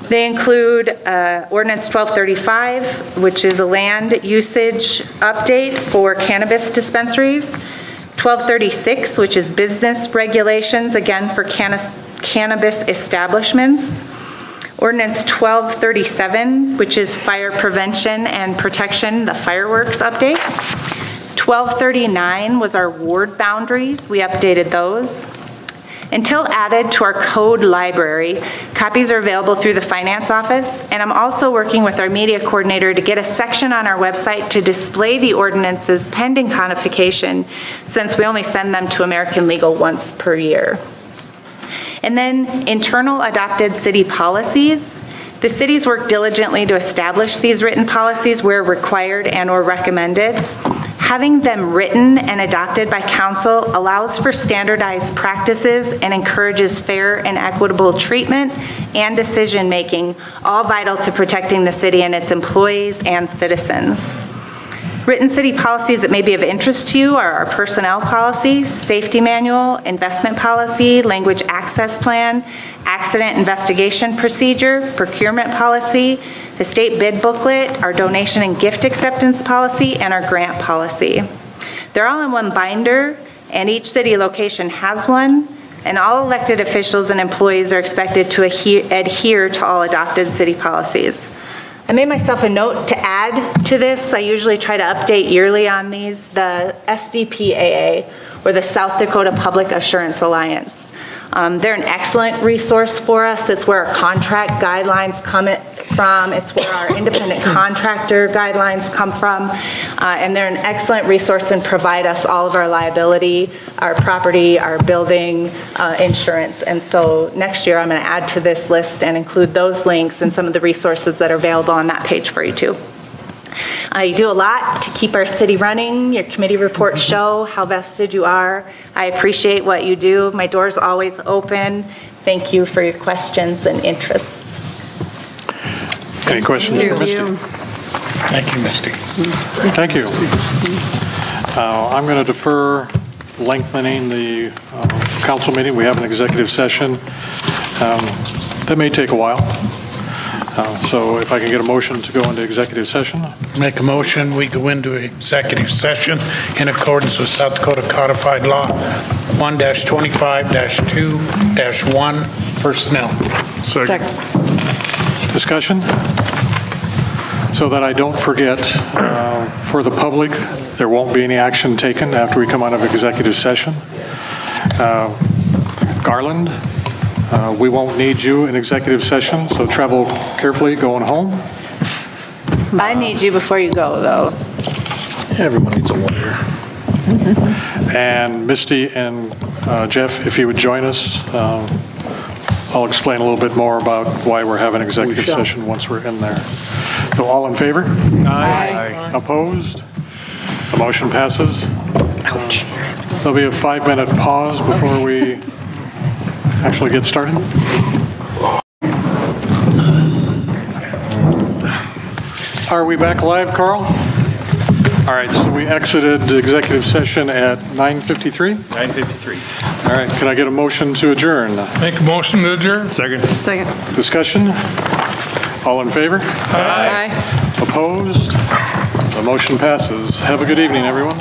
They include uh, ordinance 1235, which is a land usage update for cannabis dispensaries, 1236, which is business regulations, again for cannabis establishments, Ordinance 1237, which is fire prevention and protection, the fireworks update. 1239 was our ward boundaries. We updated those. Until added to our code library, copies are available through the finance office, and I'm also working with our media coordinator to get a section on our website to display the ordinances pending codification, since we only send them to American Legal once per year. And then internal adopted city policies. The cities work diligently to establish these written policies where required and or recommended. Having them written and adopted by council allows for standardized practices and encourages fair and equitable treatment and decision-making, all vital to protecting the city and its employees and citizens. Written city policies that may be of interest to you are our personnel policy, safety manual, investment policy, language access plan, accident investigation procedure, procurement policy, the state bid booklet, our donation and gift acceptance policy, and our grant policy. They're all in one binder, and each city location has one, and all elected officials and employees are expected to adhere to all adopted city policies. I made myself a note to add to this. I usually try to update yearly on these, the SDPAA, or the South Dakota Public Assurance Alliance. Um, They're an excellent resource for us. It's where our contract guidelines come it- from. It's where our independent contractor guidelines come from. Uh, And they're an excellent resource and provide us all of our liability, our property, our building, uh, insurance. And so next year, I'm going to add to this list and include those links and some of the resources that are available on that page for you too. Uh, You do a lot to keep our city running. Your committee reports show how vested you are. I appreciate what you do. My door's always open. Thank you for your questions and interest. Any questions for Misty? Thank you, Misty. Thank you. Uh, I'm going to defer lengthening the uh, council meeting. We have an executive session. Um, That may take a while. Uh, So if I can get a motion to go into executive session? Make a motion, we go into executive session in accordance with South Dakota Codified Law 1-25-2-1 Personnel. Second. Discussion? So that I don't forget, uh, for the public, there won't be any action taken after we come out of executive session. Uh, Garland, uh, we won't need you in executive session, so travel carefully going home. I need you before you go, though. Everyone needs a lawyer. And Misty and uh, Jeff, if you would join us, um, I'll explain a little bit more about why we're having executive shall. session once we're in there. So all in favor? Aye. Opposed? The motion passes. Ouch. There'll be a five-minute pause before we actually get started. Are we back live, Carl? All right, so we exited the executive session at 9:53? 9:53. All right, can I get a motion to adjourn? Make a motion to adjourn? Second. Second. Discussion? All in favor? Aye. Opposed? The motion passes. Have a good evening, everyone.